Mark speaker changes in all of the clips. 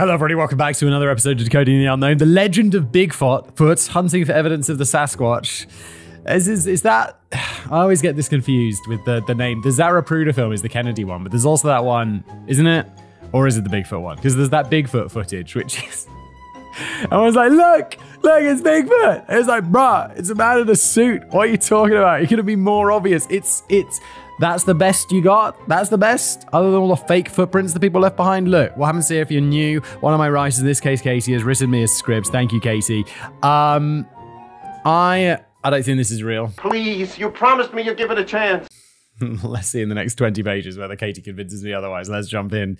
Speaker 1: Hello, everybody. Welcome back to another episode of Decoding the Unknown. The legend of Bigfoot, Foot, hunting for evidence of the Sasquatch. Is, is, is that. I always get this confused with the, the name. The Zapruder film is the Kennedy one, but there's also that one, isn't it? Or is it the Bigfoot one? Because there's that Bigfoot footage, which is. I was like, look, look, it's Bigfoot. It's like, bruh, it's a man in a suit. What are you talking about? It could have been more obvious. It's, it's, that's the best you got? That's the best? Other than all the fake footprints that people left behind? Look, what happens here if you're new? One of my writers, in this case Casey, has written me a script. Thank you, Casey. Um, I I don't think this is real.
Speaker 2: Please, you promised me you'd give it a chance.
Speaker 1: Let's see in the next 20 pages whether Katie convinces me otherwise. Let's jump in.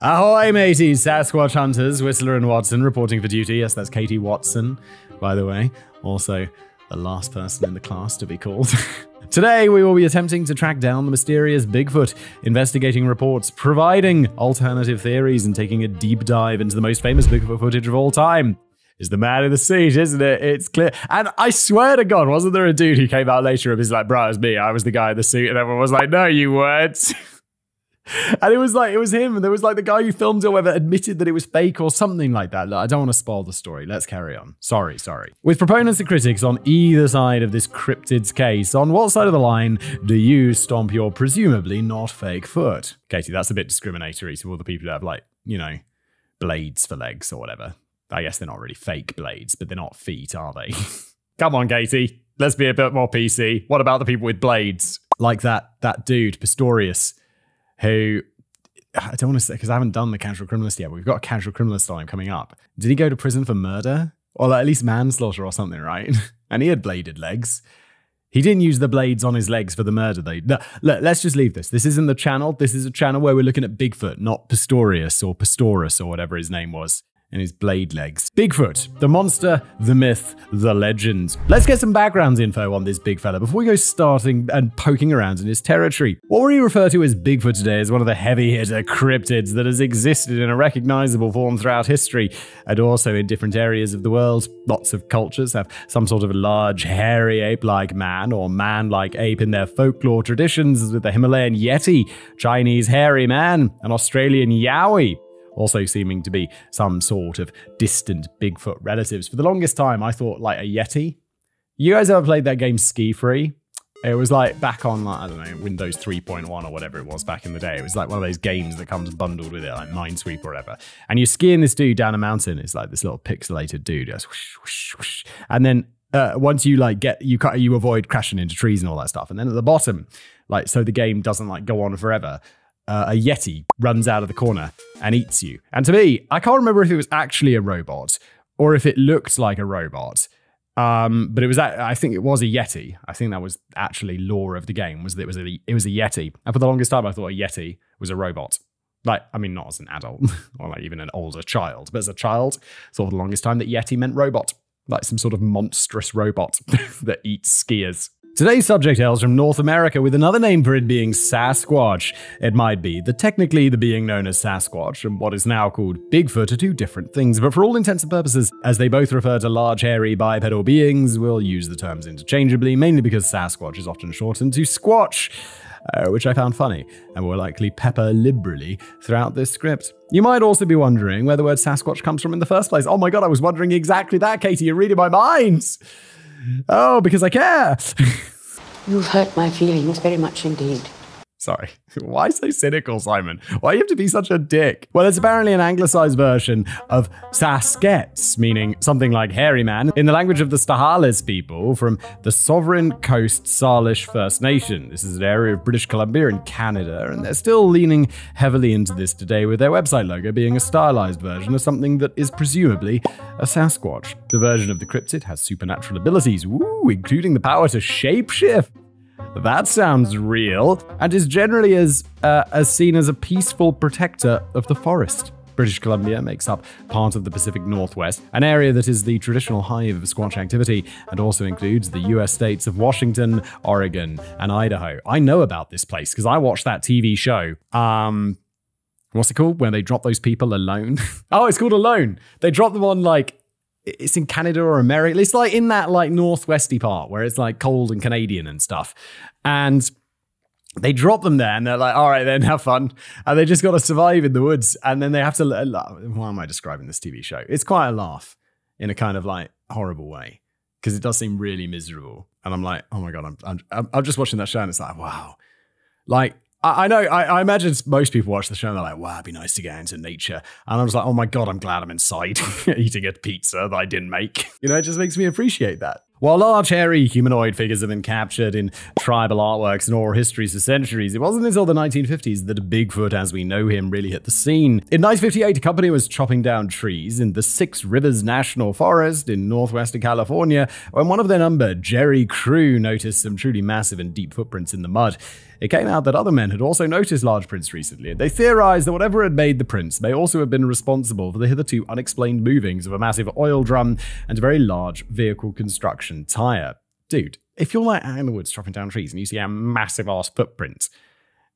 Speaker 1: Ahoy, mateys, Sasquatch hunters, Whistler and Watson reporting for duty. Yes, that's Katie Watson, by the way. Also, the last person in the class to be called. Today, we will be attempting to track down the mysterious Bigfoot, investigating reports, providing alternative theories, and taking a deep dive into the most famous Bigfoot footage of all time. Is the man in the suit, isn't it? It's clear. And I swear to God, wasn't there a dude who came out later and was like, bro, it was me. I was the guy in the suit. And everyone was like, no, you weren't. and it was like it was him, and there was like the guy who filmed it, or whatever, admitted that it was fake or something like that. Look, I don't want to spoil the story. Let's carry on. Sorry, sorry. With proponents and critics on either side of this cryptid's case, on what side of the line do you stomp your presumably not fake foot? Katie, that's a bit discriminatory to all the people that have like you know blades for legs or whatever. I guess they're not really fake blades, but they're not feet, are they? Come on, Katie. Let's be a bit more PC. What about the people with blades? Like that that dude, Pistorius who I don't want to say because I haven't done the casual criminalist yet, but we've got a casual criminalist him coming up. Did he go to prison for murder? Or at least manslaughter or something, right? and he had bladed legs. He didn't use the blades on his legs for the murder, though. No, look, let's just leave this. This isn't the channel. This is a channel where we're looking at Bigfoot, not Pistorius or Pistorius or whatever his name was and his blade legs. Bigfoot, the monster, the myth, the legend. Let's get some background info on this big fella before we go starting and poking around in his territory. What we refer to as Bigfoot today is one of the heavy hitter cryptids that has existed in a recognizable form throughout history and also in different areas of the world. Lots of cultures have some sort of large, hairy ape like man or man like ape in their folklore traditions, with the Himalayan Yeti, Chinese hairy man, and Australian Yowie also seeming to be some sort of distant Bigfoot relatives. For the longest time, I thought like a Yeti. You guys ever played that game Ski Free? It was like back on like I don't know Windows 3.1 or whatever it was back in the day. It was like one of those games that comes bundled with it, like Minesweeper or whatever. And you're skiing this dude down a mountain. It's like this little pixelated dude, whoosh, whoosh, whoosh. and then uh, once you like get you you avoid crashing into trees and all that stuff. And then at the bottom, like so the game doesn't like go on forever uh, a Yeti runs out of the corner and eats you. And to me, I can't remember if it was actually a robot or if it looked like a robot. Um, but it was that I think it was a Yeti. I think that was actually lore of the game was that it was a it was a Yeti. And for the longest time, I thought a Yeti was a robot. Like, I mean, not as an adult or like even an older child, but as a child, thought for the longest time that Yeti meant robot, like some sort of monstrous robot that eats skiers. Today's subject hails from North America with another name for it being Sasquatch. It might be that technically the being known as Sasquatch and what is now called Bigfoot are two different things, but for all intents and purposes, as they both refer to large, hairy, bipedal beings, we'll use the terms interchangeably, mainly because Sasquatch is often shortened to Squatch. Uh, which I found funny, and will likely pepper liberally throughout this script. You might also be wondering where the word Sasquatch comes from in the first place. Oh my god, I was wondering exactly that, Katie. You're reading my mind. Oh, because I care.
Speaker 3: You've hurt my feelings very much indeed.
Speaker 1: Sorry. Why so cynical, Simon? Why do you have to be such a dick? Well, it's apparently an anglicized version of Saskets, meaning something like hairy man, in the language of the Stahales people from the Sovereign Coast Salish First Nation. This is an area of British Columbia in Canada, and they're still leaning heavily into this today, with their website logo being a stylized version of something that is presumably a Sasquatch. The version of the cryptid has supernatural abilities, including the power to shapeshift. That sounds real, and is generally as, uh, as seen as a peaceful protector of the forest. British Columbia makes up part of the Pacific Northwest, an area that is the traditional hive of Squatch activity and also includes the US states of Washington, Oregon, and Idaho. I know about this place because I watched that TV show. Um, what's it called? Where they drop those people alone? oh, it's called Alone. They drop them on like it's in Canada or America. It's like in that like northwesty part where it's like cold and Canadian and stuff. And they drop them there and they're like, all right, then have fun. And they just got to survive in the woods. And then they have to, why am I describing this TV show? It's quite a laugh in a kind of like horrible way because it does seem really miserable. And I'm like, oh my God, I'm, I'm, I'm just watching that show and it's like, wow. Like, I, know, I, I, imagine most people watch the show and they're like, wow, it'd be nice to get into nature. And I was like, oh my God, I'm glad I'm inside eating a pizza that I didn't make. You know, it just makes me appreciate that. While large, hairy humanoid figures have been captured in tribal artworks and oral histories for centuries, it wasn't until the 1950s that Bigfoot as we know him really hit the scene. In 1958, a company was chopping down trees in the Six Rivers National Forest in northwestern California when one of their number, Jerry Crew, noticed some truly massive and deep footprints in the mud. It came out that other men had also noticed large prints recently, and they theorized that whatever had made the prints may also have been responsible for the hitherto unexplained movings of a massive oil drum and a very large vehicle construction tire. Dude, if you're like out in the woods chopping down trees and you see a massive ass footprint,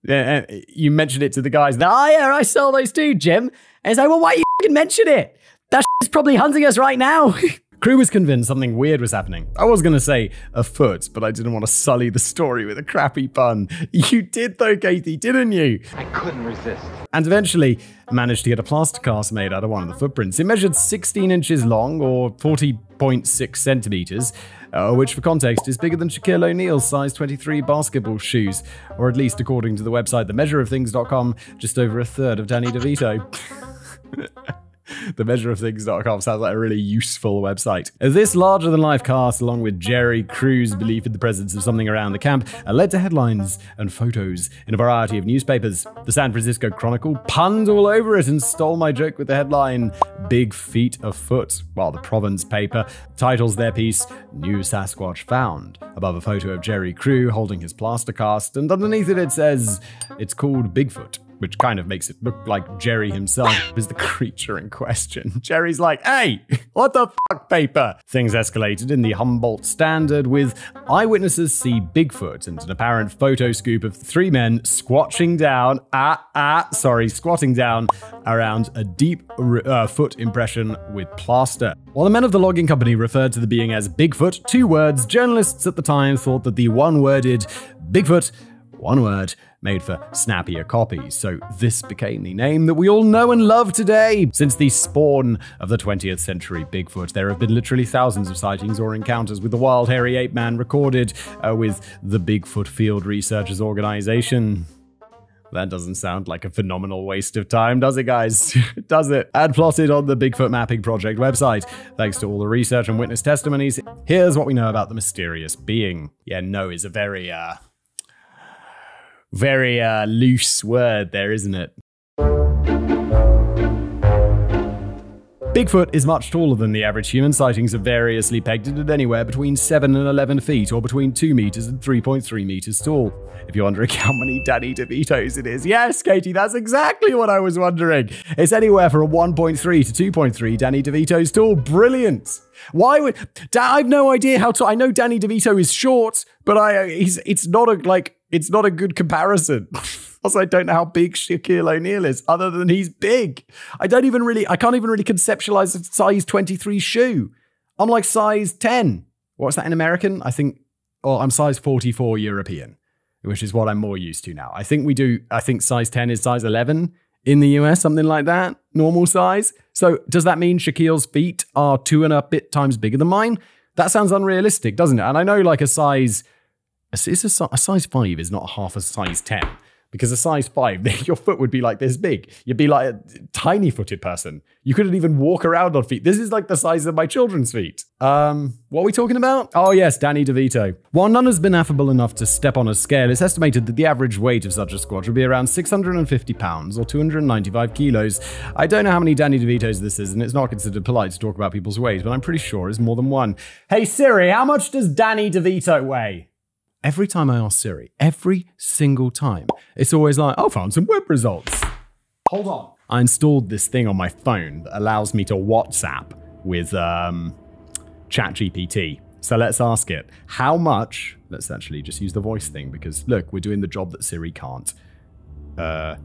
Speaker 1: uh, you mentioned it to the guys. Oh yeah, I saw those too, Jim. And it's like, well, why you mention it? That is probably hunting us right now. Crew was convinced something weird was happening. I was going to say a foot, but I didn't want to sully the story with a crappy pun. You did though, Katie, didn't you?
Speaker 4: I couldn't resist.
Speaker 1: And eventually managed to get a plaster cast made out of one of the footprints. It measured 16 inches long or 40.6 centimeters, uh, which for context is bigger than Shaquille O'Neal's size 23 basketball shoes, or at least according to the website themeasureofthings.com, just over a third of Danny DeVito. themeasureofthings.com sounds like a really useful website. This larger than life cast, along with Jerry Crew's belief in the presence of something around the camp, uh, led to headlines and photos in a variety of newspapers. The San Francisco Chronicle punned all over it and stole my joke with the headline Big Feet Afoot, while the Province paper titles their piece New Sasquatch Found, above a photo of Jerry Crew holding his plaster cast, and underneath it it says it's called Bigfoot which kind of makes it look like Jerry himself is the creature in question. Jerry's like, hey, what the fuck, paper? Things escalated in the Humboldt Standard with eyewitnesses see Bigfoot and an apparent photo scoop of three men squatching down, ah, ah, sorry, squatting down around a deep uh, foot impression with plaster. While the men of the logging company referred to the being as Bigfoot, two words, journalists at the time thought that the one worded Bigfoot, one word, made for snappier copies, so this became the name that we all know and love today. Since the spawn of the 20th century Bigfoot, there have been literally thousands of sightings or encounters with the wild hairy ape man recorded uh, with the Bigfoot Field Researchers Organization. That doesn't sound like a phenomenal waste of time, does it, guys? does it? And plotted on the Bigfoot Mapping Project website. Thanks to all the research and witness testimonies, here's what we know about the mysterious being. Yeah, no is a very, uh, very uh, loose word there, isn't it? Bigfoot is much taller than the average human. Sightings are variously pegged at anywhere between 7 and 11 feet, or between 2 meters and 3.3 meters tall. If you're wondering how many Danny DeVitos it is, yes, Katie, that's exactly what I was wondering. It's anywhere from 1.3 to 2.3 Danny DeVitos tall. Brilliant. Why would da- I've no idea how tall? I know Danny DeVito is short, but I he's it's not a like it's not a good comparison. also, I don't know how big Shaquille O'Neal is, other than he's big. I don't even really, I can't even really conceptualize a size 23 shoe. I'm like size 10. What's that in American? I think, oh, I'm size 44 European, which is what I'm more used to now. I think we do, I think size 10 is size 11 in the US, something like that, normal size. So does that mean Shaquille's feet are two and a bit times bigger than mine? That sounds unrealistic, doesn't it? And I know like a size a, a size 5 is not half a size 10 because a size 5 your foot would be like this big. You'd be like a tiny footed person. You couldn't even walk around on feet. This is like the size of my children's feet. Um what are we talking about? Oh yes danny devito. While none has been affable enough to step on a scale it's estimated that the average weight of such a squatch would be around 650 pounds or 295 kilos. I don't know how many danny devitos this is and it's not considered polite to talk about people's weight but i'm pretty sure it's more than one. Hey siri how much does danny devito weigh Every time I ask Siri, every single time, it's always like, I found some web results. Hold on. I installed this thing on my phone that allows me to WhatsApp with um, ChatGPT. So let's ask it, how much, let's actually just use the voice thing because look, we're doing the job that Siri can't. Uh,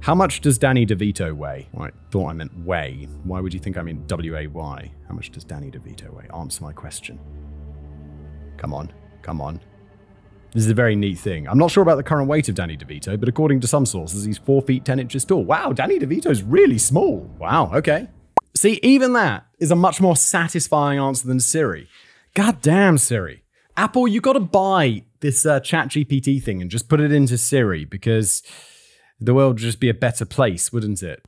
Speaker 1: how much does Danny DeVito weigh? I thought I meant weigh. Why would you think I mean W-A-Y? How much does Danny DeVito weigh? Answer my question. Come on, come on. This is a very neat thing. I'm not sure about the current weight of Danny DeVito, but according to some sources, he's 4 feet 10 inches tall. Wow, Danny DeVito's really small. Wow, okay. See, even that is a much more satisfying answer than Siri. God damn, Siri. Apple, you got to buy this uh, Chat GPT thing and just put it into Siri because the world would just be a better place, wouldn't it?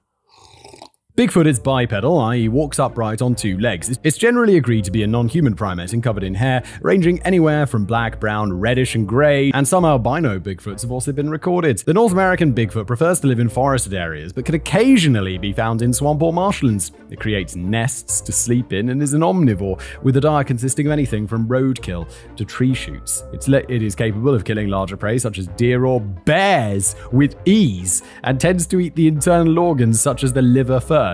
Speaker 1: Bigfoot is bipedal, i.e., walks upright on two legs. It's generally agreed to be a non human primate and covered in hair, ranging anywhere from black, brown, reddish, and grey, and some albino Bigfoots have also been recorded. The North American Bigfoot prefers to live in forested areas, but can occasionally be found in swamp or marshlands. It creates nests to sleep in and is an omnivore, with a diet consisting of anything from roadkill to tree shoots. It's it is capable of killing larger prey such as deer or bears with ease, and tends to eat the internal organs such as the liver first.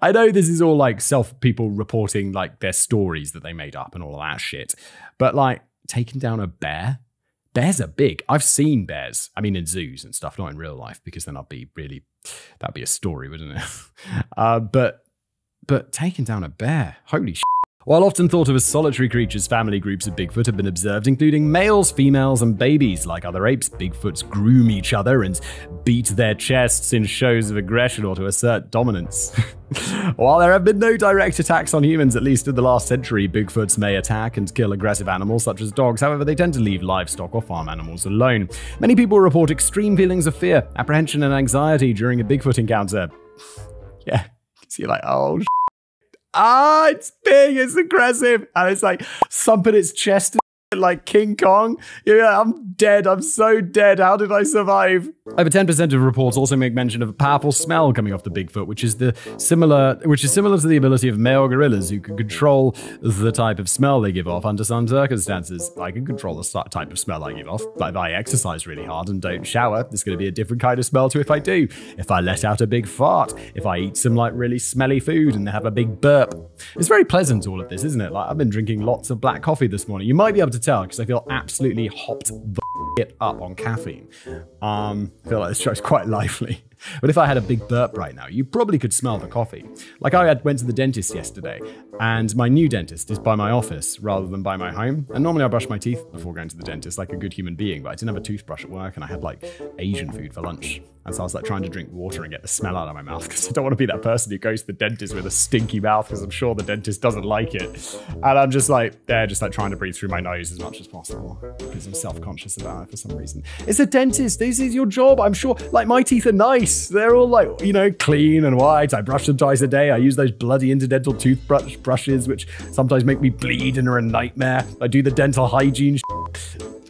Speaker 1: I know this is all like self people reporting like their stories that they made up and all of that shit, but like taking down a bear, bears are big. I've seen bears. I mean, in zoos and stuff, not in real life, because then I'd be really that'd be a story, wouldn't it? uh, but but taking down a bear, holy shit. While often thought of as solitary creatures, family groups of Bigfoot have been observed, including males, females, and babies. Like other apes, Bigfoots groom each other and beat their chests in shows of aggression or to assert dominance. While there have been no direct attacks on humans, at least in the last century, Bigfoots may attack and kill aggressive animals such as dogs. However, they tend to leave livestock or farm animals alone. Many people report extreme feelings of fear, apprehension, and anxiety during a Bigfoot encounter. Yeah, so you're like, oh, ah, it's big, it's aggressive, and it's like thumping its chest like King Kong. Yeah, I'm dead. I'm so dead. How did I survive? Over 10% of reports also make mention of a powerful smell coming off the Bigfoot, which is the similar which is similar to the ability of male gorillas who can control the type of smell they give off under some circumstances. I can control the type of smell I give off. But if I exercise really hard and don't shower, there's going to be a different kind of smell to if I do. If I let out a big fart, if I eat some like really smelly food and have a big burp. It's very pleasant all of this, isn't it? Like I've been drinking lots of black coffee this morning. You might be able to tell because I feel absolutely hopped the up on caffeine. Um, I feel like this show's quite lively. But if I had a big burp right now, you probably could smell the coffee. Like I had, went to the dentist yesterday, and my new dentist is by my office rather than by my home. And normally I brush my teeth before going to the dentist, like a good human being. But I didn't have a toothbrush at work, and I had like Asian food for lunch. And so I was like trying to drink water and get the smell out of my mouth because I don't want to be that person who goes to the dentist with a stinky mouth because I'm sure the dentist doesn't like it. And I'm just like there, just like trying to breathe through my nose as much as possible because I'm self-conscious about it for some reason. It's a dentist. This is your job. I'm sure. Like my teeth are nice. They're all like you know clean and white. I brush them twice a day. I use those bloody interdental toothbrush brushes, which sometimes make me bleed and are a nightmare. I do the dental hygiene.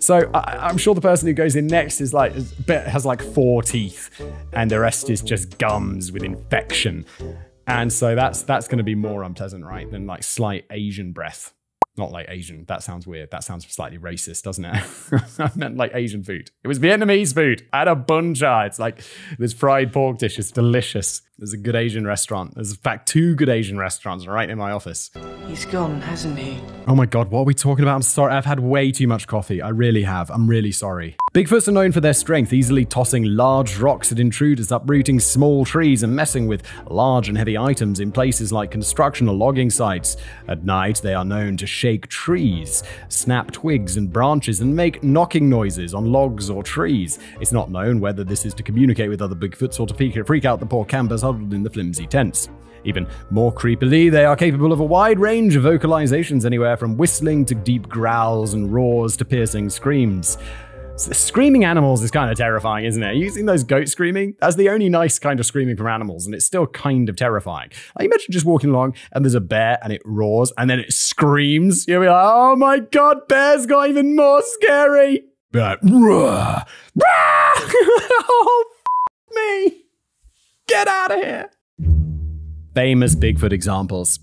Speaker 1: So I, am sure the person who goes in next is like has like four teeth, and the rest is just gums with infection, and so that's that's going to be more unpleasant, right, than like slight Asian breath. Not like Asian. That sounds weird. That sounds slightly racist, doesn't it? I meant like Asian food. It was Vietnamese food. I had a bun cha. It's like this fried pork dish. It's delicious. There's a good Asian restaurant. There's in fact two good Asian restaurants right in my office.
Speaker 4: He's gone, hasn't he?
Speaker 1: Oh my god, what are we talking about? I'm sorry. I've had way too much coffee. I really have. I'm really sorry. Bigfoots are known for their strength, easily tossing large rocks at intruders, uprooting small trees, and messing with large and heavy items in places like construction or logging sites. At night, they are known to shake trees, snap twigs and branches, and make knocking noises on logs or trees. It's not known whether this is to communicate with other Bigfoots or to freak out the poor campers huddled in the flimsy tents. Even more creepily, they are capable of a wide range of vocalizations, anywhere from whistling to deep growls and roars to piercing screams. Screaming animals is kind of terrifying, isn't it? Using those goats screaming, that's the only nice kind of screaming from animals, and it's still kind of terrifying. Like, imagine just walking along and there's a bear and it roars and then it screams. You'll be like, oh my god, bears got even more scary. But, like, oh, me. Get out of here. Famous Bigfoot examples.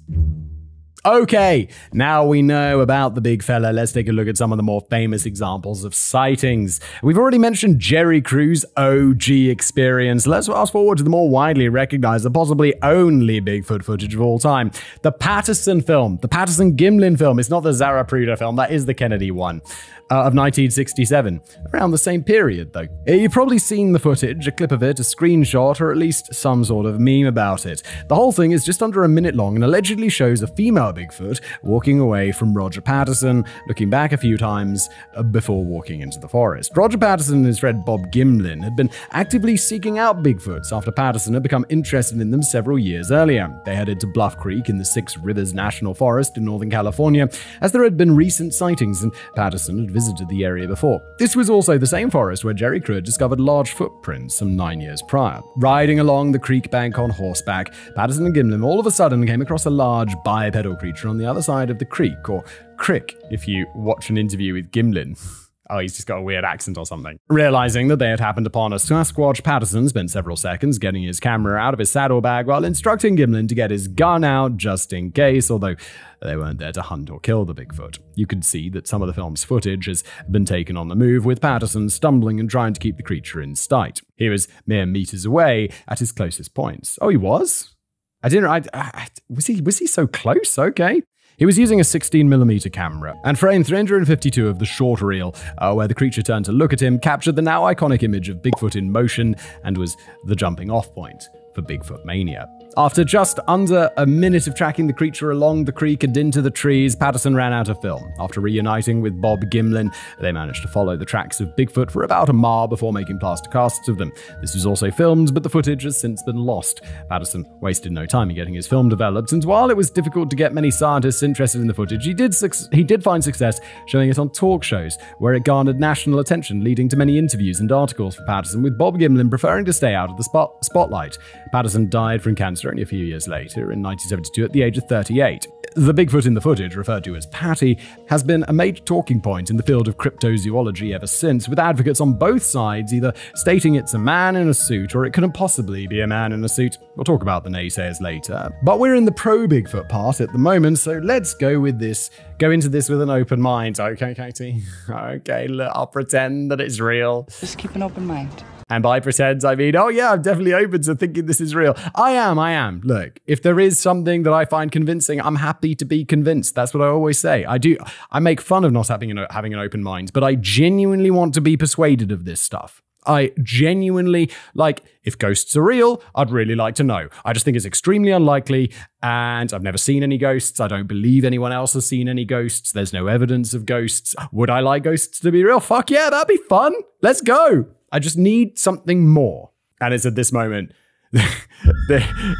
Speaker 1: Okay, now we know about the big fella. Let's take a look at some of the more famous examples of sightings. We've already mentioned Jerry Crew's OG experience. Let's fast forward to the more widely recognized and possibly only Bigfoot footage of all time. The Patterson film, the Patterson Gimlin film. It's not the Zapruder film, that is the Kennedy one. Uh, of 1967, around the same period though. You've probably seen the footage, a clip of it, a screenshot, or at least some sort of meme about it. The whole thing is just under a minute long and allegedly shows a female Bigfoot walking away from Roger Patterson, looking back a few times uh, before walking into the forest. Roger Patterson and his friend Bob Gimlin had been actively seeking out Bigfoots after Patterson had become interested in them several years earlier. They headed to Bluff Creek in the Six Rivers National Forest in Northern California, as there had been recent sightings and Patterson had visited the area before. This was also the same forest where Jerry Crew discovered large footprints some nine years prior. Riding along the creek bank on horseback, Patterson and Gimlin all of a sudden came across a large bipedal creature on the other side of the creek, or crick if you watch an interview with Gimlin. Oh, he's just got a weird accent or something. Realizing that they had happened upon a Sasquatch, Patterson spent several seconds getting his camera out of his saddlebag while instructing Gimlin to get his gun out just in case, although they weren't there to hunt or kill the Bigfoot. You could see that some of the film's footage has been taken on the move, with Patterson stumbling and trying to keep the creature in sight. He was mere meters away at his closest points. Oh, he was? I didn't. I, I, was he? Was he so close? Okay. He was using a 16mm camera, and frame 352 of the short reel, uh, where the creature turned to look at him, captured the now iconic image of Bigfoot in motion and was the jumping off point for Bigfoot Mania. After just under a minute of tracking the creature along the creek and into the trees, Patterson ran out of film. After reuniting with Bob Gimlin, they managed to follow the tracks of Bigfoot for about a mile before making plaster casts of them. This was also filmed, but the footage has since been lost. Patterson wasted no time in getting his film developed, and while it was difficult to get many scientists interested in the footage, he did, he did find success showing it on talk shows, where it garnered national attention, leading to many interviews and articles for Patterson, with Bob Gimlin preferring to stay out of the spot- spotlight. Patterson died from cancer only a few years later, in 1972, at the age of 38. The Bigfoot in the footage, referred to as Patty, has been a major talking point in the field of cryptozoology ever since, with advocates on both sides either stating it's a man in a suit or it couldn't possibly be a man in a suit. We'll talk about the naysayers later. But we're in the pro Bigfoot part at the moment, so let's go with this. Go into this with an open mind. Okay, Katie? Okay, look, I'll pretend that it's real.
Speaker 4: Just keep an open mind.
Speaker 1: And by pretends, I mean, oh yeah, I'm definitely open to thinking this is real. I am, I am. Look, if there is something that I find convincing, I'm happy to be convinced. That's what I always say. I do. I make fun of not having an, having an open mind, but I genuinely want to be persuaded of this stuff. I genuinely like if ghosts are real, I'd really like to know. I just think it's extremely unlikely, and I've never seen any ghosts. I don't believe anyone else has seen any ghosts. There's no evidence of ghosts. Would I like ghosts to be real? Fuck yeah, that'd be fun. Let's go. I just need something more. And it's at this moment the,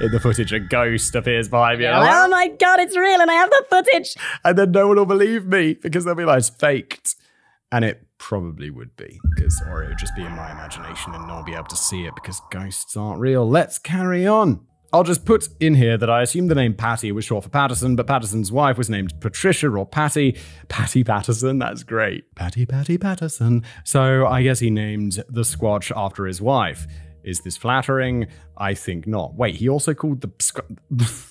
Speaker 1: in the footage, a ghost appears behind me. like,
Speaker 5: Oh my god, it's real and I have the footage.
Speaker 1: and then no one will believe me because they'll be like, it's faked. And it probably would be, because or it would just be in my imagination and no one will be able to see it because ghosts aren't real. Let's carry on. I'll just put in here that I assume the name Patty was short for Patterson, but Patterson's wife was named Patricia or Patty. Patty Patterson, that's great. Patty, Patty Patterson. So I guess he named the Squatch after his wife. Is this flattering? I think not. Wait, he also called the.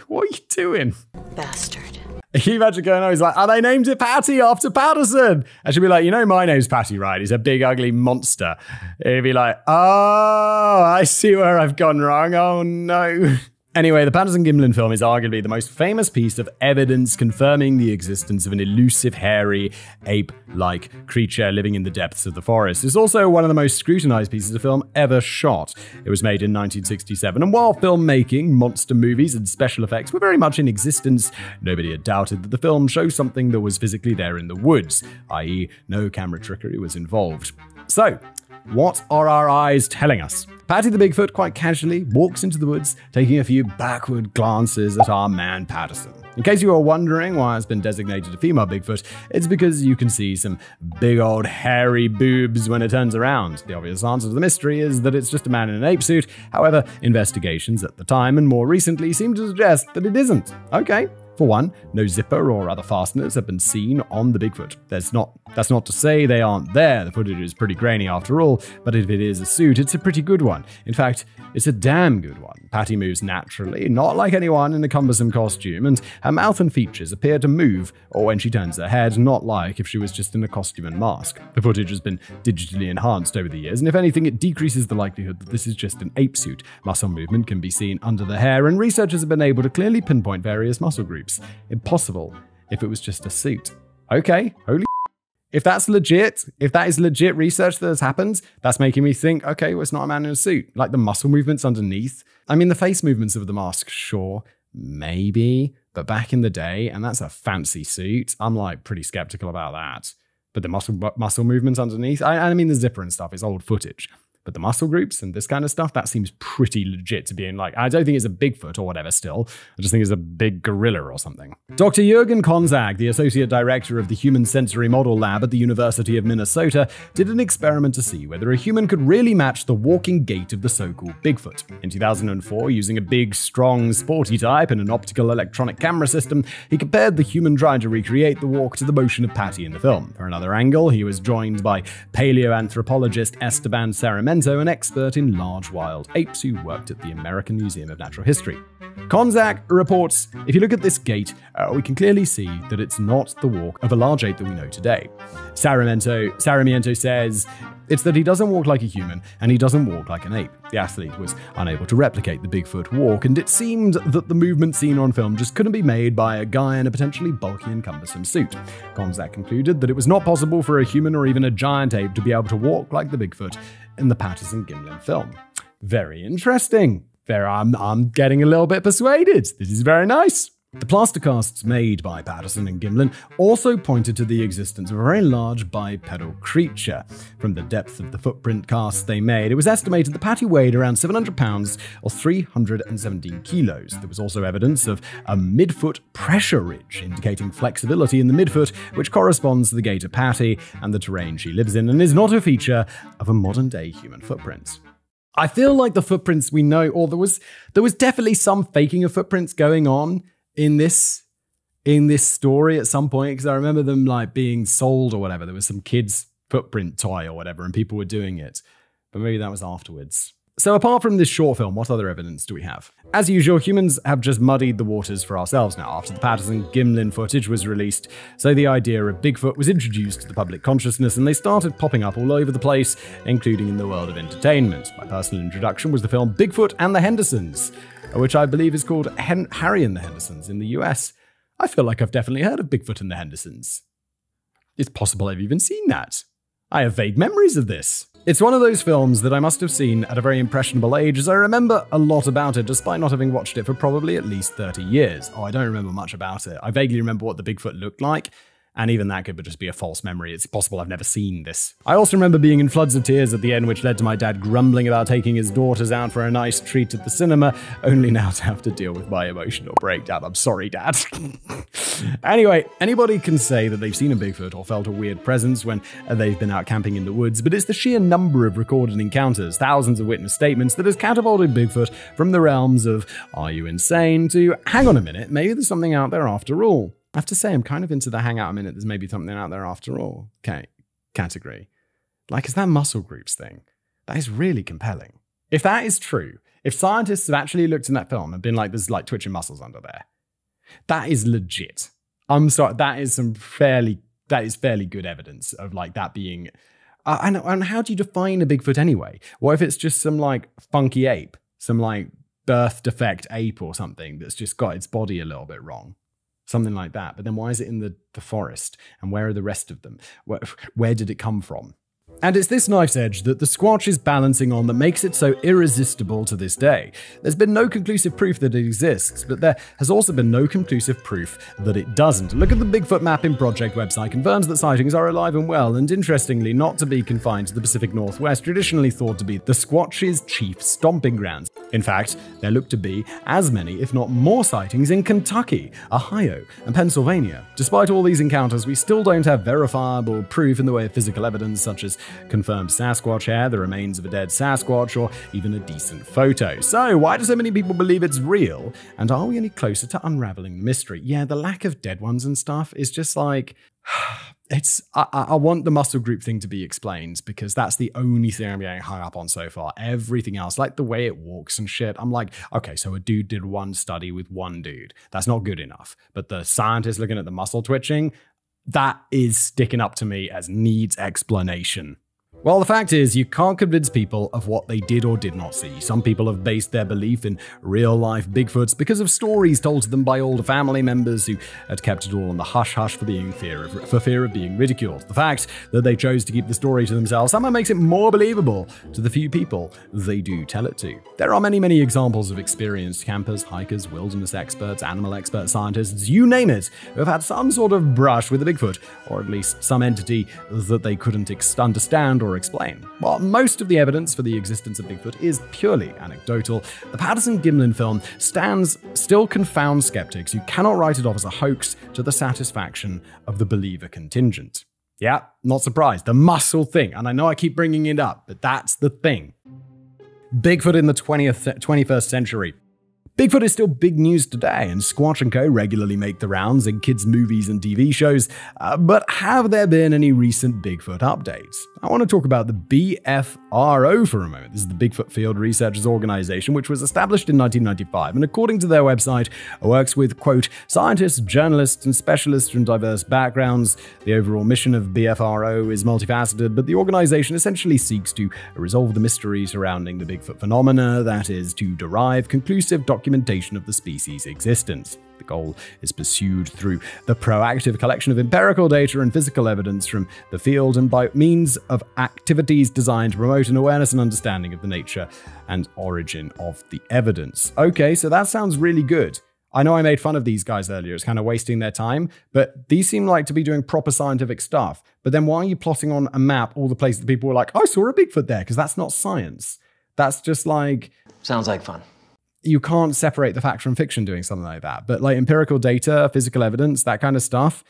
Speaker 1: What are you doing?
Speaker 3: Bastard.
Speaker 1: Can you imagine going, oh, he's like, oh, they named it Patty after Patterson. And she'd be like, you know, my name's Patty, right? He's a big, ugly monster. And he'd be like, oh, I see where I've gone wrong. Oh, no. Anyway, the Patterson Gimlin film is arguably the most famous piece of evidence confirming the existence of an elusive, hairy, ape like creature living in the depths of the forest. It's also one of the most scrutinized pieces of film ever shot. It was made in 1967, and while filmmaking, monster movies, and special effects were very much in existence, nobody had doubted that the film showed something that was physically there in the woods, i.e., no camera trickery was involved. So, what are our eyes telling us? Patty the Bigfoot quite casually walks into the woods, taking a few backward glances at our man Patterson. In case you are wondering why it's been designated a female Bigfoot, it's because you can see some big old hairy boobs when it turns around. The obvious answer to the mystery is that it's just a man in an ape suit. However, investigations at the time and more recently seem to suggest that it isn't. Okay, for one, no zipper or other fasteners have been seen on the Bigfoot. There's not that's not to say they aren't there. The footage is pretty grainy after all, but if it is a suit, it's a pretty good one. In fact, it's a damn good one. Patty moves naturally, not like anyone in a cumbersome costume, and her mouth and features appear to move, or when she turns her head, not like if she was just in a costume and mask. The footage has been digitally enhanced over the years, and if anything, it decreases the likelihood that this is just an ape suit. Muscle movement can be seen under the hair, and researchers have been able to clearly pinpoint various muscle groups. Impossible if it was just a suit. Okay, holy If that's legit, if that is legit research that has happened, that's making me think, okay, well, it's not a man in a suit. Like the muscle movements underneath. I mean, the face movements of the mask, sure, maybe. But back in the day, and that's a fancy suit, I'm like pretty skeptical about that. But the muscle muscle movements underneath, I, I mean, the zipper and stuff is old footage. But the muscle groups and this kind of stuff, that seems pretty legit to being like, I don't think it's a Bigfoot or whatever still. I just think it's a big gorilla or something. Dr. Jürgen Konczak, the associate director of the Human Sensorimotor Lab at the University of Minnesota, did an experiment to see whether a human could really match the walking gait of the so called Bigfoot. In 2004, using a big, strong, sporty type and an optical electronic camera system, he compared the human trying to recreate the walk to the motion of Patty in the film. For another angle, he was joined by paleoanthropologist Esteban Sarmiento an expert in large wild apes who worked at the American Museum of Natural History. Konczak reports if you look at this gait, uh, we can clearly see that it's not the walk of a large ape that we know today. Sarmiento says it's that he doesn't walk like a human and he doesn't walk like an ape. The athlete was unable to replicate the Bigfoot walk, and it seemed that the movement seen on film just couldn't be made by a guy in a potentially bulky and cumbersome suit. Konczak concluded that it was not possible for a human or even a giant ape to be able to walk like the Bigfoot in the Patterson Gimlin film. Very interesting. There, I'm, I'm getting a little bit persuaded. This is very nice. The plaster casts made by Patterson and Gimlin also pointed to the existence of a very large bipedal creature. From the depth of the footprint casts they made, it was estimated that Patty weighed around 700 pounds or 317 kilos. There was also evidence of a midfoot pressure ridge, indicating flexibility in the midfoot, which corresponds to the gait of Patty and the terrain she lives in, and is not a feature of a modern day human footprint. I feel like the footprints we know, or there was there was definitely some faking of footprints going on in this in this story at some point because I remember them like being sold or whatever. There was some kids footprint toy or whatever, and people were doing it. But maybe that was afterwards. So, apart from this short film, what other evidence do we have? As usual, humans have just muddied the waters for ourselves now after the Patterson Gimlin footage was released. So, the idea of Bigfoot was introduced to the public consciousness and they started popping up all over the place, including in the world of entertainment. My personal introduction was the film Bigfoot and the Hendersons, which I believe is called Hen- Harry and the Hendersons in the US. I feel like I've definitely heard of Bigfoot and the Hendersons. It's possible I've even seen that. I have vague memories of this. It's one of those films that I must have seen at a very impressionable age, as I remember a lot about it despite not having watched it for probably at least 30 years. Oh, I don't remember much about it. I vaguely remember what the Bigfoot looked like, and even that could just be a false memory. It's possible I've never seen this. I also remember being in floods of tears at the end, which led to my dad grumbling about taking his daughters out for a nice treat at the cinema, only now to have to deal with my emotional breakdown. I'm sorry, dad. anyway, anybody can say that they've seen a Bigfoot or felt a weird presence when they've been out camping in the woods, but it's the sheer number of recorded encounters, thousands of witness statements, that has catapulted Bigfoot from the realms of, are you insane, to, hang on a minute, maybe there's something out there after all. I have to say, I'm kind of into the hang out a minute. There's maybe something out there after all. Okay, category. Like, is that muscle groups thing? That is really compelling. If that is true, if scientists have actually looked in that film and been like, there's like twitching muscles under there, that is legit. I'm sorry, that is some fairly, that is fairly good evidence of like that being. Uh, and, and how do you define a Bigfoot anyway? What if it's just some like funky ape, some like birth defect ape or something that's just got its body a little bit wrong? Something like that. But then why is it in the, the forest? And where are the rest of them? Where, where did it come from? And it's this knife's edge that the Squatch is balancing on that makes it so irresistible to this day. There's been no conclusive proof that it exists, but there has also been no conclusive proof that it doesn't. Look at the Bigfoot Mapping Project website confirms that sightings are alive and well, and interestingly, not to be confined to the Pacific Northwest, traditionally thought to be the Squatch's chief stomping grounds. In fact, there look to be as many, if not more, sightings in Kentucky, Ohio, and Pennsylvania. Despite all these encounters, we still don't have verifiable proof in the way of physical evidence, such as confirmed Sasquatch hair, the remains of a dead Sasquatch, or even a decent photo. So, why do so many people believe it's real? And are we any closer to unraveling the mystery? Yeah, the lack of dead ones and stuff is just like. It's I, I, want the muscle group thing to be explained because that's the only thing I'm getting hung up on so far. Everything else, like the way it walks and shit, I'm like, okay, so a dude did one study with one dude. That's not good enough. But the scientist looking at the muscle twitching, that is sticking up to me as needs explanation. Well, the fact is, you can't convince people of what they did or did not see. Some people have based their belief in real life Bigfoots because of stories told to them by older family members who had kept it all on the hush hush for being fear of, for fear of being ridiculed. The fact that they chose to keep the story to themselves somehow makes it more believable to the few people they do tell it to. There are many, many examples of experienced campers, hikers, wilderness experts, animal experts, scientists, you name it, who have had some sort of brush with a Bigfoot, or at least some entity that they couldn't understand or explain. While most of the evidence for the existence of Bigfoot is purely anecdotal, the Patterson Gimlin film stands still confounds skeptics who cannot write it off as a hoax to the satisfaction of the believer contingent. Yeah, not surprised. The muscle thing. And I know I keep bringing it up, but that's the thing. Bigfoot in the 20th, 21st century. Bigfoot is still big news today, and Squatch and Co. regularly make the rounds in kids' movies and TV shows. Uh, but have there been any recent Bigfoot updates? I want to talk about the BFRO for a moment. This is the Bigfoot Field Researchers Organization, which was established in 1995, and according to their website, works with, quote, scientists, journalists, and specialists from diverse backgrounds. The overall mission of BFRO is multifaceted, but the organization essentially seeks to resolve the mystery surrounding the Bigfoot phenomena, that is, to derive conclusive documentation of the species' existence. The goal is pursued through the proactive collection of empirical data and physical evidence from the field and by means of activities designed to promote an awareness and understanding of the nature and origin of the evidence. Okay, so that sounds really good. I know I made fun of these guys earlier, it's kind of wasting their time, but these seem like to be doing proper scientific stuff. But then why are you plotting on a map all the places that people were like, I saw a Bigfoot there? Because that's not science. That's just like.
Speaker 4: Sounds like fun
Speaker 1: you can't separate the fact from fiction doing something like that. But like empirical data, physical evidence, that kind of stuff,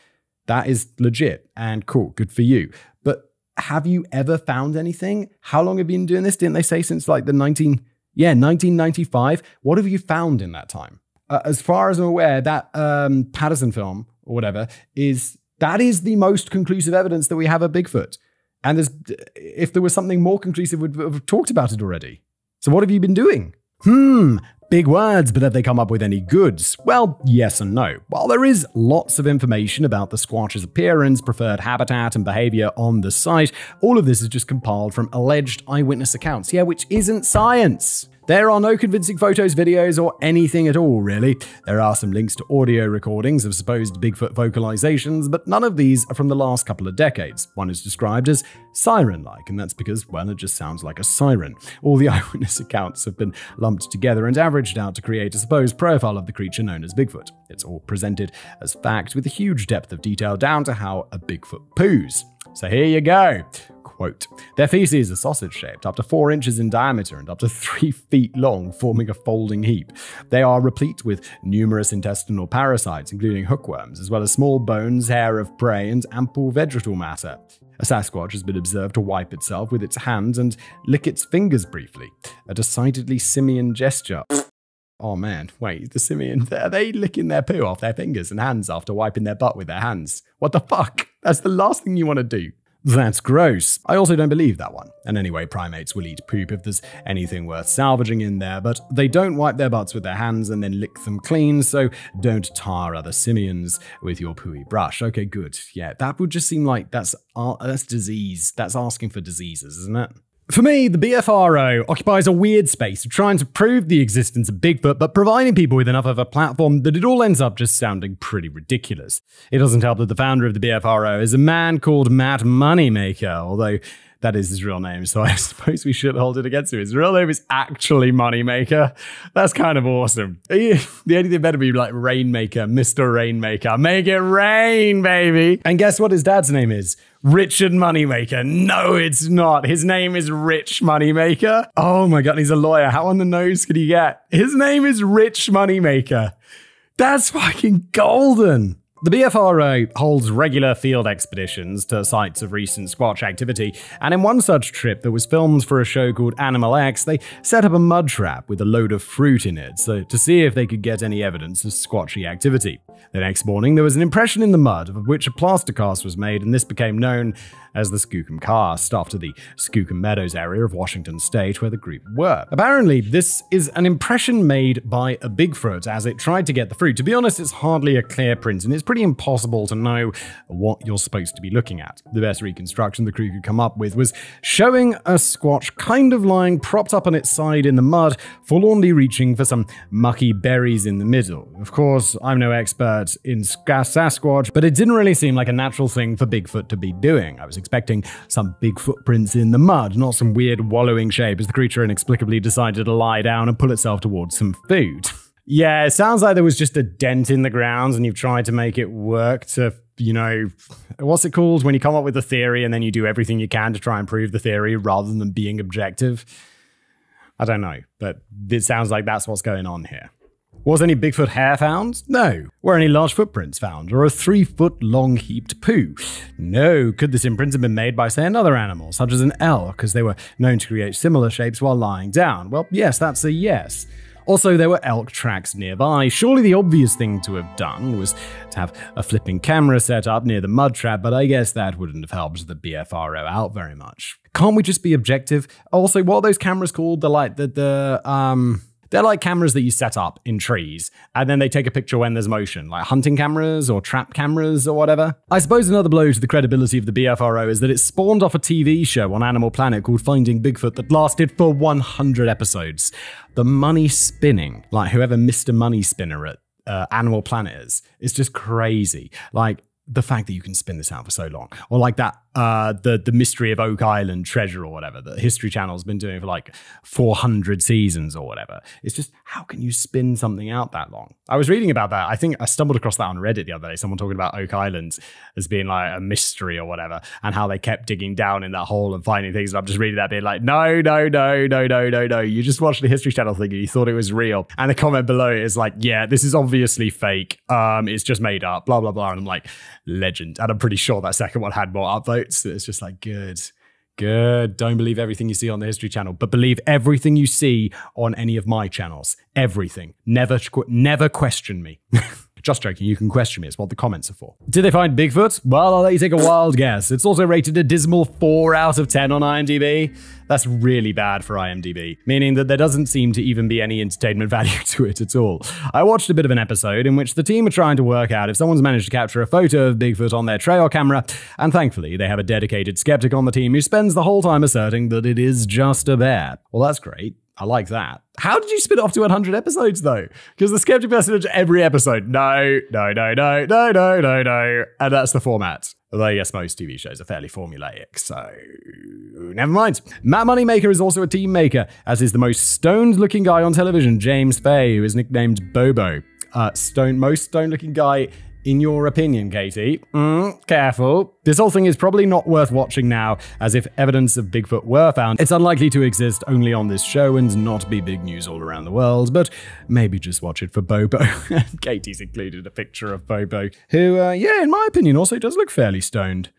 Speaker 1: that is legit and cool. Good for you. But have you ever found anything? How long have you been doing this? Didn't they say since like the 19 yeah, 1995? What have you found in that time? Uh, as far as I'm aware, that um, Patterson film or whatever is that is the most conclusive evidence that we have of Bigfoot. And if there was something more conclusive, we'd have talked about it already. So what have you been doing? Hmm, Big words, but have they come up with any goods? Well, yes and no. While there is lots of information about the Squatch's appearance, preferred habitat, and behavior on the site, all of this is just compiled from alleged eyewitness accounts, yeah, which isn't science. There are no convincing photos, videos, or anything at all, really. There are some links to audio recordings of supposed Bigfoot vocalizations, but none of these are from the last couple of decades. One is described as siren like, and that's because, well, it just sounds like a siren. All the eyewitness accounts have been lumped together and averaged out to create a supposed profile of the creature known as Bigfoot. It's all presented as fact with a huge depth of detail down to how a Bigfoot poos. So here you go. Quote, Their feces are sausage shaped, up to four inches in diameter and up to three feet long, forming a folding heap. They are replete with numerous intestinal parasites, including hookworms, as well as small bones, hair of prey, and ample vegetal matter. A Sasquatch has been observed to wipe itself with its hands and lick its fingers briefly, a decidedly simian gesture. Oh man, wait, the simian, are they licking their poo off their fingers and hands after wiping their butt with their hands? What the fuck? That's the last thing you want to do. That's gross. I also don't believe that one. And anyway, primates will eat poop if there's anything worth salvaging in there, but they don't wipe their butts with their hands and then lick them clean, so don't tar other simians with your pooey brush. Okay, good. Yeah, that would just seem like that's uh, that's disease. That's asking for diseases, isn't it? For me, the BFRO occupies a weird space of trying to prove the existence of Bigfoot, but providing people with enough of a platform that it all ends up just sounding pretty ridiculous. It doesn't help that the founder of the BFRO is a man called Matt Moneymaker, although that is his real name, so I suppose we should hold it against him. His real name is actually Moneymaker. That's kind of awesome. The only thing better be like Rainmaker, Mr. Rainmaker. Make it rain, baby. And guess what his dad's name is? Richard Moneymaker. No, it's not. His name is Rich Moneymaker. Oh my God, he's a lawyer. How on the nose could he get? His name is Rich Moneymaker. That's fucking golden. The BFRO holds regular field expeditions to sites of recent Squatch activity, and in one such trip that was filmed for a show called Animal X, they set up a mud trap with a load of fruit in it so, to see if they could get any evidence of Squatchy activity. The next morning, there was an impression in the mud of which a plaster cast was made, and this became known as the Skookum Cast, after the Skookum Meadows area of Washington state where the group were. Apparently, this is an impression made by a Bigfoot as it tried to get the fruit. To be honest, it's hardly a clear print, and it's pretty impossible to know what you're supposed to be looking at. The best reconstruction the crew could come up with was showing a squatch kind of lying propped up on its side in the mud, forlornly reaching for some mucky berries in the middle. Of course, I'm no expert in Sasquatch, but it didn't really seem like a natural thing for Bigfoot to be doing. I was expecting some big footprints in the mud, not some weird wallowing shape as the creature inexplicably decided to lie down and pull itself towards some food. Yeah, it sounds like there was just a dent in the grounds and you've tried to make it work to, you know, what's it called when you come up with a theory and then you do everything you can to try and prove the theory rather than being objective? I don't know, but it sounds like that's what's going on here. Was any Bigfoot hair found? No. Were any large footprints found, or a three foot long heaped poo? No. Could this imprint have been made by, say, another animal, such as an elk, as they were known to create similar shapes while lying down? Well, yes, that's a yes. Also, there were elk tracks nearby. Surely the obvious thing to have done was to have a flipping camera set up near the mud trap, but I guess that wouldn't have helped the BFRO out very much. Can't we just be objective? Also, what are those cameras called? The like the the um they're like cameras that you set up in trees, and then they take a picture when there's motion, like hunting cameras or trap cameras or whatever. I suppose another blow to the credibility of the BFRO is that it spawned off a TV show on Animal Planet called Finding Bigfoot that lasted for 100 episodes. The money spinning, like whoever Mr. Money Spinner at uh, Animal Planet is, is just crazy. Like, the fact that you can spin this out for so long, or like that, uh, the the mystery of Oak Island treasure or whatever that History Channel's been doing for like 400 seasons or whatever. It's just how can you spin something out that long? I was reading about that. I think I stumbled across that on Reddit the other day. Someone talking about Oak Island as being like a mystery or whatever, and how they kept digging down in that hole and finding things. And I'm just reading that being like, no, no, no, no, no, no, no. You just watched the History Channel thing and you thought it was real. And the comment below is like, yeah, this is obviously fake. Um, it's just made up. Blah blah blah. And I'm like legend. And I'm pretty sure that second one had more upvotes. It's just like, good, good. Don't believe everything you see on the History Channel, but believe everything you see on any of my channels. Everything. Never, never question me. Just joking, you can question me. It's what the comments are for. Did they find Bigfoot? Well, I'll let you take a wild guess. It's also rated a dismal 4 out of 10 on IMDb. That's really bad for IMDb, meaning that there doesn't seem to even be any entertainment value to it at all. I watched a bit of an episode in which the team are trying to work out if someone's managed to capture a photo of Bigfoot on their trail camera, and thankfully they have a dedicated skeptic on the team who spends the whole time asserting that it is just a bear. Well, that's great. I like that. How did you spin it off to 100 episodes though? Because the skeptic personage every episode. No, no, no, no, no, no, no, no. And that's the format. Although yes, most TV shows are fairly formulaic, so never mind. Matt Moneymaker is also a team maker, as is the most stoned-looking guy on television, James Fay, who is nicknamed Bobo. Uh, stone, most stone-looking guy in your opinion, Katie? Mm, careful. This whole thing is probably not worth watching now, as if evidence of Bigfoot were found, it's unlikely to exist only on this show and not be big news all around the world, but maybe just watch it for Bobo. Katie's included a picture of Bobo, who, uh, yeah, in my opinion, also does look fairly stoned.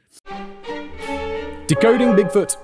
Speaker 1: Decoding Bigfoot.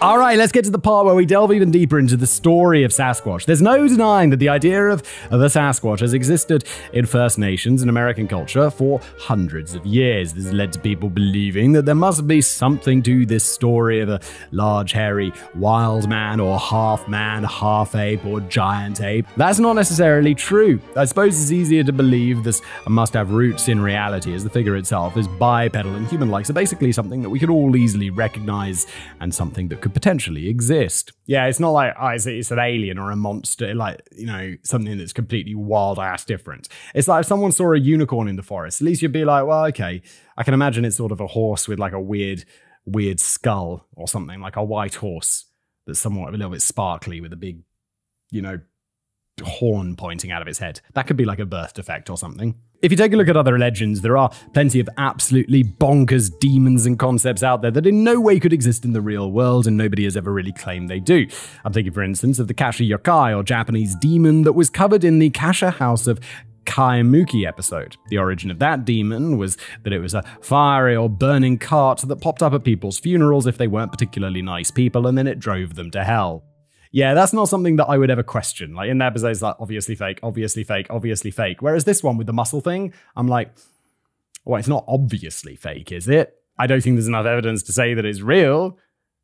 Speaker 1: All right, let's get to the part where we delve even deeper into the story of Sasquatch. There's no denying that the idea of the Sasquatch has existed in First Nations and American culture for hundreds of years. This has led to people believing that there must be something to this story of a large, hairy, wild man, or half man, half ape, or giant ape. That's not necessarily true. I suppose it's easier to believe this must have roots in reality, as the figure itself is bipedal and human like, so basically something that we could all easily recognize and something that could potentially exist. Yeah, it's not like oh, it's, it's an alien or a monster, like, you know, something that's completely wild ass different. It's like if someone saw a unicorn in the forest, at least you'd be like, well, okay, I can imagine it's sort of a horse with like a weird, weird skull or something, like a white horse that's somewhat a little bit sparkly with a big, you know, horn pointing out of its head. That could be like a birth defect or something. If you take a look at other legends, there are plenty of absolutely bonkers demons and concepts out there that in no way could exist in the real world, and nobody has ever really claimed they do. I'm thinking, for instance, of the Kasha Yokai, or Japanese demon, that was covered in the Kasha House of Kaimuki episode. The origin of that demon was that it was a fiery or burning cart that popped up at people's funerals if they weren't particularly nice people, and then it drove them to hell. Yeah, that's not something that I would ever question. Like in the episodes, like obviously fake, obviously fake, obviously fake. Whereas this one with the muscle thing, I'm like, well, it's not obviously fake, is it? I don't think there's enough evidence to say that it's real,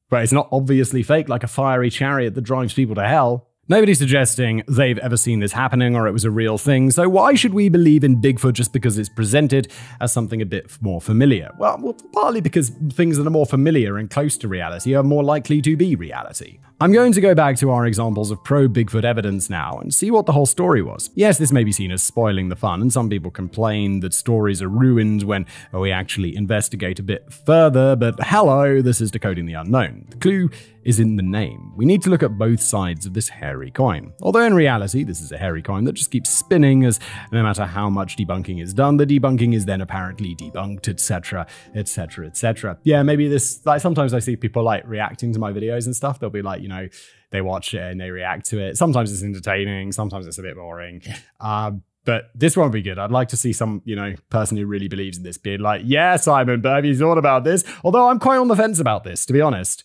Speaker 1: but it's not obviously fake like a fiery chariot that drives people to hell. Nobody's suggesting they've ever seen this happening or it was a real thing, so why should we believe in Bigfoot just because it's presented as something a bit more familiar? Well, well, partly because things that are more familiar and close to reality are more likely to be reality. I'm going to go back to our examples of pro Bigfoot evidence now and see what the whole story was. Yes, this may be seen as spoiling the fun, and some people complain that stories are ruined when oh, we actually investigate a bit further, but hello, this is Decoding the Unknown. The clue is in the name. We need to look at both sides of this hairy coin. Although in reality, this is a hairy coin that just keeps spinning, as no matter how much debunking is done, the debunking is then apparently debunked, etc., etc., etc. Yeah, maybe this, like sometimes I see people like reacting to my videos and stuff. They'll be like, you know, they watch it and they react to it. Sometimes it's entertaining, sometimes it's a bit boring. Um, but this won't be good. I'd like to see some, you know, person who really believes in this being like, yeah, Simon, you thought about this? Although I'm quite on the fence about this, to be honest.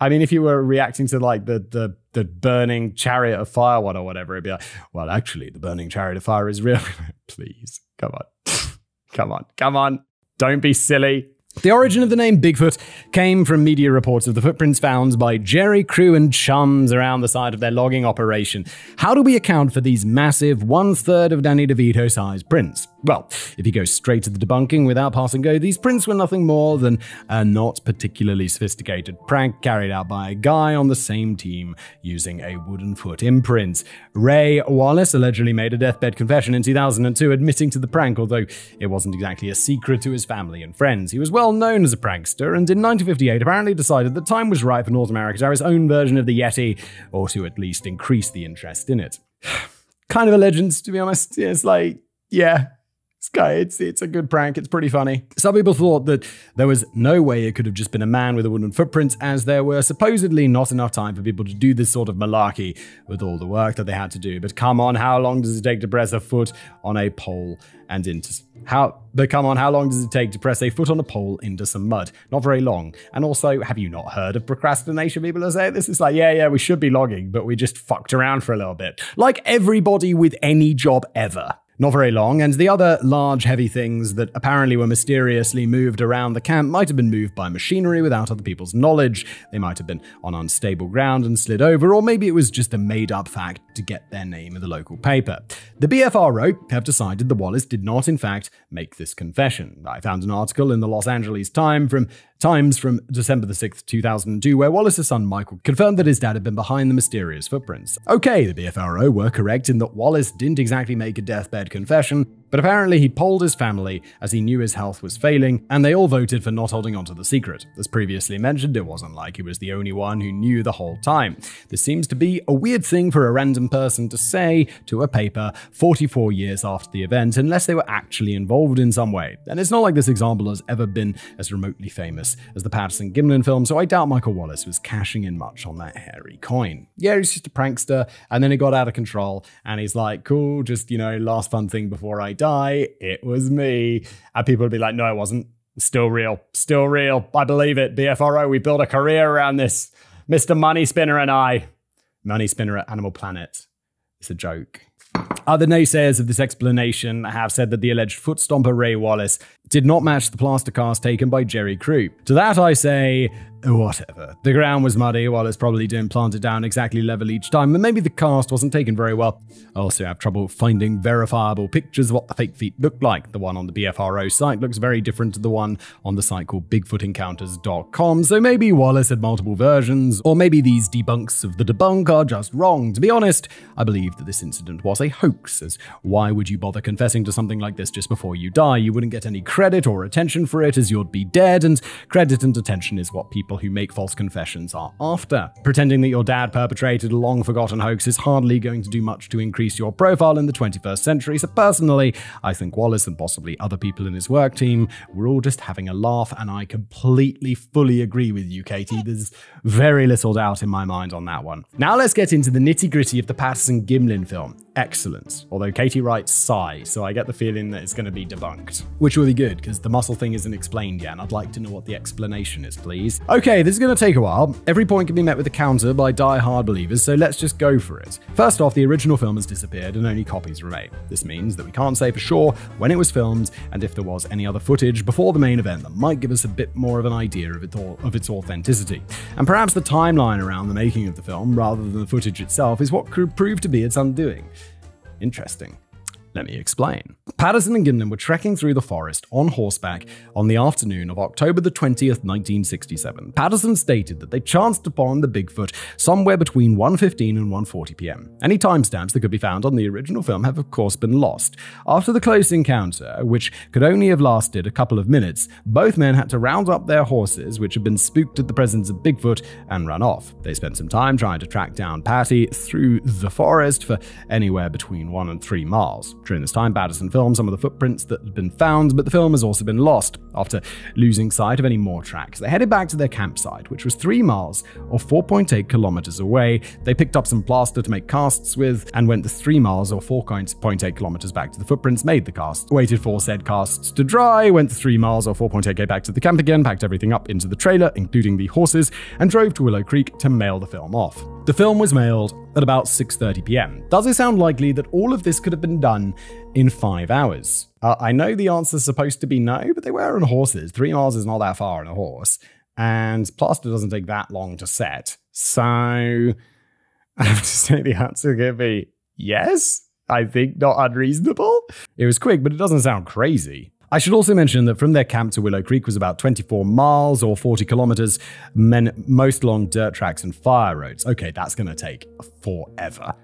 Speaker 1: I mean, if you were reacting to like the the the burning chariot of fire one or whatever, it'd be like, well, actually, the burning chariot of fire is real. Please, come on, come on, come on. Don't be silly. The origin of the name Bigfoot came from media reports of the footprints found by Jerry Crew and chums around the site of their logging operation. How do we account for these massive, one third of Danny DeVito sized prints? Well, if you go straight to the debunking without passing go, these prints were nothing more than a not particularly sophisticated prank carried out by a guy on the same team using a wooden foot imprint. Ray Wallace allegedly made a deathbed confession in 2002 admitting to the prank, although it wasn't exactly a secret to his family and friends. He was well known as a prankster, and in 1958 apparently decided that time was right for North America to have its own version of the Yeti, or to at least increase the interest in it. kind of a legend, to be honest. It's like, yeah, it's, it's a good prank. It's pretty funny. Some people thought that there was no way it could have just been a man with a wooden footprint, as there were supposedly not enough time for people to do this sort of malarkey with all the work that they had to do. But come on, how long does it take to press a foot on a pole and into how? But come on, how long does it take to press a foot on a pole into some mud? Not very long. And also, have you not heard of procrastination? People are saying this is like, yeah, yeah, we should be logging, but we just fucked around for a little bit, like everybody with any job ever. Not very long, and the other large, heavy things that apparently were mysteriously moved around the camp might have been moved by machinery without other people's knowledge. They might have been on unstable ground and slid over, or maybe it was just a made up fact to get their name in the local paper. The BFRO have decided that Wallace did not, in fact, make this confession. I found an article in the Los Angeles Times from Times from December the 6th, 2002, where Wallace's son Michael confirmed that his dad had been behind the mysterious footprints. Okay, the BFRO were correct in that Wallace didn't exactly make a deathbed confession, but apparently he polled his family as he knew his health was failing, and they all voted for not holding onto the secret. As previously mentioned, it wasn't like he was the only one who knew the whole time. This seems to be a weird thing for a random person to say to a paper 44 years after the event, unless they were actually involved in some way. And it's not like this example has ever been as remotely famous as the Patterson Gimlin film, so I doubt Michael Wallace was cashing in much on that hairy coin. Yeah, he's just a prankster, and then it got out of control, and he's like, cool, just, you know, last fun thing before I die. It was me. And people would be like, no, it wasn't. Still real. Still real. I believe it. BFRO, we built a career around this. Mr. Money Spinner and I. Money Spinner at Animal Planet. It's a joke. Other naysayers of this explanation have said that the alleged foot stomper Ray Wallace did not match the plaster cast taken by Jerry Crew. To that I say, whatever. The ground was muddy, Wallace probably didn't plant it down exactly level each time, and maybe the cast wasn't taken very well. I also have trouble finding verifiable pictures of what the fake feet looked like. The one on the BFRO site looks very different to the one on the site called BigfootEncounters.com, so maybe Wallace had multiple versions, or maybe these debunks of the debunk are just wrong. To be honest, I believe that this incident was a hoax, as why would you bother confessing to something like this just before you die? You wouldn't get any credit or attention for it as you'd be dead, and credit and attention is what people who make false confessions are after. Pretending that your dad perpetrated a long forgotten hoax is hardly going to do much to increase your profile in the 21st century, so personally, I think Wallace and possibly other people in his work team were all just having a laugh, and I completely, fully agree with you, Katie. There's very little doubt in my mind on that one. Now let's get into the nitty gritty of the Patterson Gimlin film. Excellent. Although Katie writes sigh, so I get the feeling that it's going to be debunked. Which will be good, because the muscle thing isn't explained yet, and I'd like to know what the explanation is, please. Okay, this is going to take a while. Every point can be met with a counter by die-hard believers, so let's just go for it. First off, the original film has disappeared and only copies remain. This means that we can't say for sure when it was filmed and if there was any other footage before the main event that might give us a bit more of an idea of, it of its authenticity. And perhaps the timeline around the making of the film, rather than the footage itself, is what could prove to be its undoing. Interesting. Let me explain. Patterson and Gimlin were trekking through the forest on horseback on the afternoon of October the 20th, 1967. Patterson stated that they chanced upon the Bigfoot somewhere between 1.15 and 1.40 p.m. Any timestamps that could be found on the original film have of course been lost. After the close encounter, which could only have lasted a couple of minutes, both men had to round up their horses, which had been spooked at the presence of Bigfoot, and run off. They spent some time trying to track down Patty through the forest for anywhere between one and three miles. During this time, Patterson filmed some of the footprints that had been found, but the film has also been lost. After losing sight of any more tracks, they headed back to their campsite, which was three miles or 4.8 kilometers away. They picked up some plaster to make casts with and went the three miles or 4.8 kilometers back to the footprints, made the casts, waited for said casts to dry, went the three miles or 4.8k back to the camp again, packed everything up into the trailer, including the horses, and drove to Willow Creek to mail the film off. The film was mailed at about 6:30 p.m. Does it sound likely that all of this could have been done in 5 hours? Uh, I know the answer is supposed to be no, but they were on horses. 3 miles is not that far on a horse, and plaster doesn't take that long to set. So I have to say the answer could be yes. I think not unreasonable. It was quick, but it doesn't sound crazy. I should also mention that from their camp to Willow Creek was about 24 miles or 40 kilometers, men, most along dirt tracks and fire roads. Okay, that's going to take forever.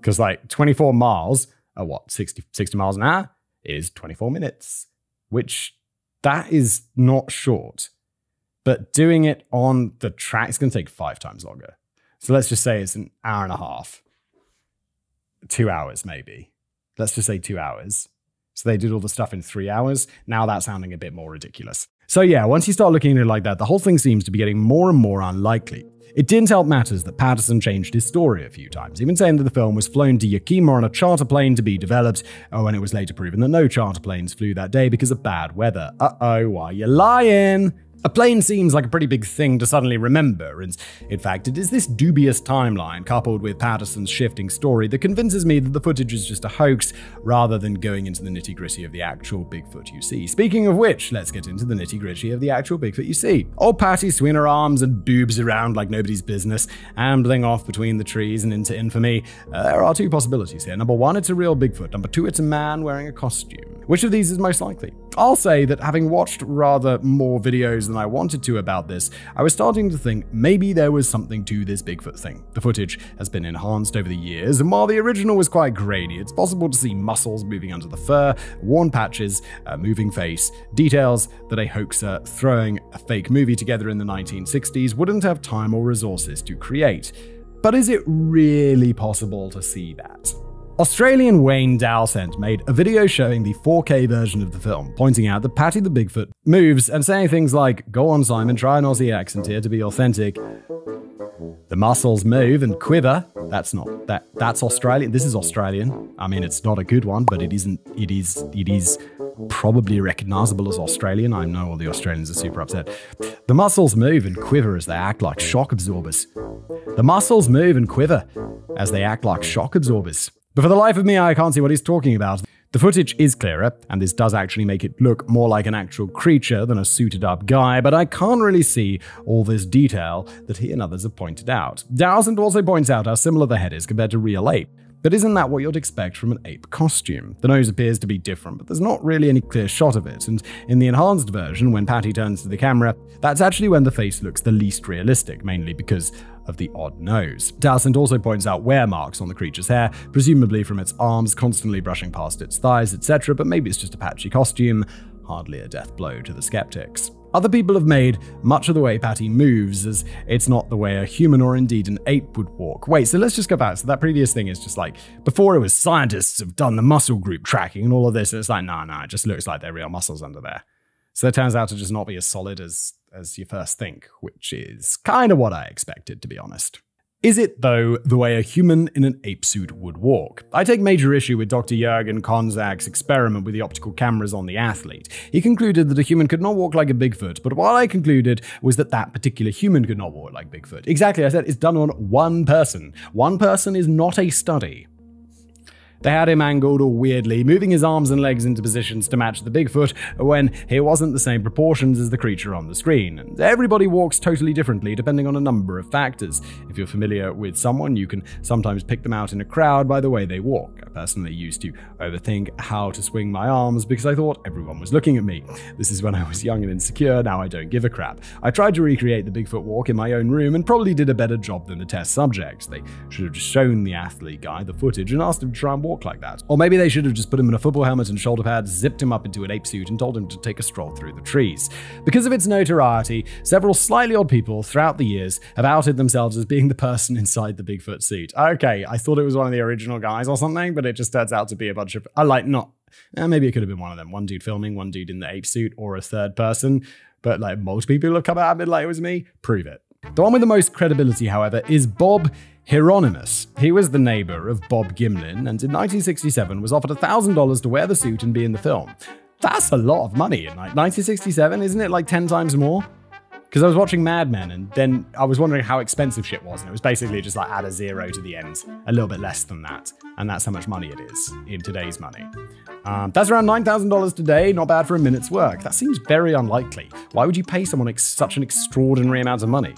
Speaker 1: Because, like, 24 miles at what, 60, 60 miles an hour is 24 minutes, which that is not short. But doing it on the track is going to take five times longer. So let's just say it's an hour and a half, two hours maybe. Let's just say two hours. So they did all the stuff in three hours. Now that's sounding a bit more ridiculous. So yeah, once you start looking at it like that, the whole thing seems to be getting more and more unlikely. It didn't help matters that Patterson changed his story a few times, even saying that the film was flown to Yakima on a charter plane to be developed, oh, and it was later proven that no charter planes flew that day because of bad weather. Uh oh, why you lying? A plane seems like a pretty big thing to suddenly remember, and in fact, it is this dubious timeline coupled with Patterson's shifting story that convinces me that the footage is just a hoax rather than going into the nitty gritty of the actual Bigfoot you see. Speaking of which, let's get into the nitty gritty of the actual Bigfoot you see. Old Patty swinging her arms and boobs around like nobody's business, ambling off between the trees and into infamy. Uh, there are two possibilities here. Number one, it's a real Bigfoot. Number two, it's a man wearing a costume. Which of these is most likely? I'll say that having watched rather more videos than I wanted to about this, I was starting to think maybe there was something to this Bigfoot thing. The footage has been enhanced over the years, and while the original was quite grainy, it's possible to see muscles moving under the fur, worn patches, a moving face, details that a hoaxer throwing a fake movie together in the 1960s wouldn't have time or resources to create. But is it really possible to see that? Australian Wayne Dowsent made a video showing the 4K version of the film, pointing out that Patty the Bigfoot moves and saying things like, Go on, Simon, try an Aussie accent here to be authentic. The muscles move and quiver. That's not that that's Australian. This is Australian. I mean it's not a good one, but it isn't it is it is probably recognizable as Australian. I know all the Australians are super upset. The muscles move and quiver as they act like shock absorbers. The muscles move and quiver as they act like shock absorbers. But for the life of me, I can't see what he's talking about. The footage is clearer, and this does actually make it look more like an actual creature than a suited up guy, but I can't really see all this detail that he and others have pointed out. Dowsent also points out how similar the head is compared to real ape. But isn't that what you'd expect from an ape costume? The nose appears to be different, but there's not really any clear shot of it, and in the enhanced version, when Patty turns to the camera, that's actually when the face looks the least realistic, mainly because of the odd nose. Dowsent also points out wear marks on the creature's hair, presumably from its arms constantly brushing past its thighs, etc., but maybe it's just a patchy costume, hardly a death blow to the skeptics. Other people have made much of the way Patty moves as it's not the way a human or indeed an ape would walk. Wait, so let's just go back. So that previous thing is just like before it was scientists have done the muscle group tracking and all of this, and it's like, nah, nah, it just looks like they're real muscles under there. So it turns out to just not be as solid as as you first think, which is kind of what I expected, to be honest. Is it, though, the way a human in an ape suit would walk? I take major issue with Dr. Jurgen Konczak's experiment with the optical cameras on the athlete. He concluded that a human could not walk like a Bigfoot, but what I concluded was that that particular human could not walk like Bigfoot. Exactly, I said it's done on one person. One person is not a study. They had him angled all weirdly, moving his arms and legs into positions to match the Bigfoot when he wasn't the same proportions as the creature on the screen. And everybody walks totally differently depending on a number of factors. If you're familiar with someone, you can sometimes pick them out in a crowd by the way they walk. I personally used to overthink how to swing my arms because I thought everyone was looking at me. This is when I was young and insecure, now I don't give a crap. I tried to recreate the Bigfoot walk in my own room and probably did a better job than the test subjects. They should have just shown the athlete guy the footage and asked him to try and walk like that. Or maybe they should have just put him in a football helmet and shoulder pads, zipped him up into an ape suit, and told him to take a stroll through the trees. Because of its notoriety, several slightly odd people throughout the years have outed themselves as being the person inside the Bigfoot suit. Okay, I thought it was one of the original guys or something, but it just turns out to be a bunch of. I like not. Eh, maybe it could have been one of them. One dude filming, one dude in the ape suit, or a third person. But like most people have come out and been like it was me. Prove it. The one with the most credibility, however, is Bob Hieronymus. He was the neighbor of Bob Gimlin and in 1967 was offered $1,000 to wear the suit and be in the film. That's a lot of money in like 1967, isn't it like 10 times more? Because I was watching Mad Men and then I was wondering how expensive shit was, and it was basically just like add a zero to the end, a little bit less than that, and that's how much money it is in today's money. Um, that's around $9,000 today, not bad for a minute's work. That seems very unlikely. Why would you pay someone ex- such an extraordinary amount of money?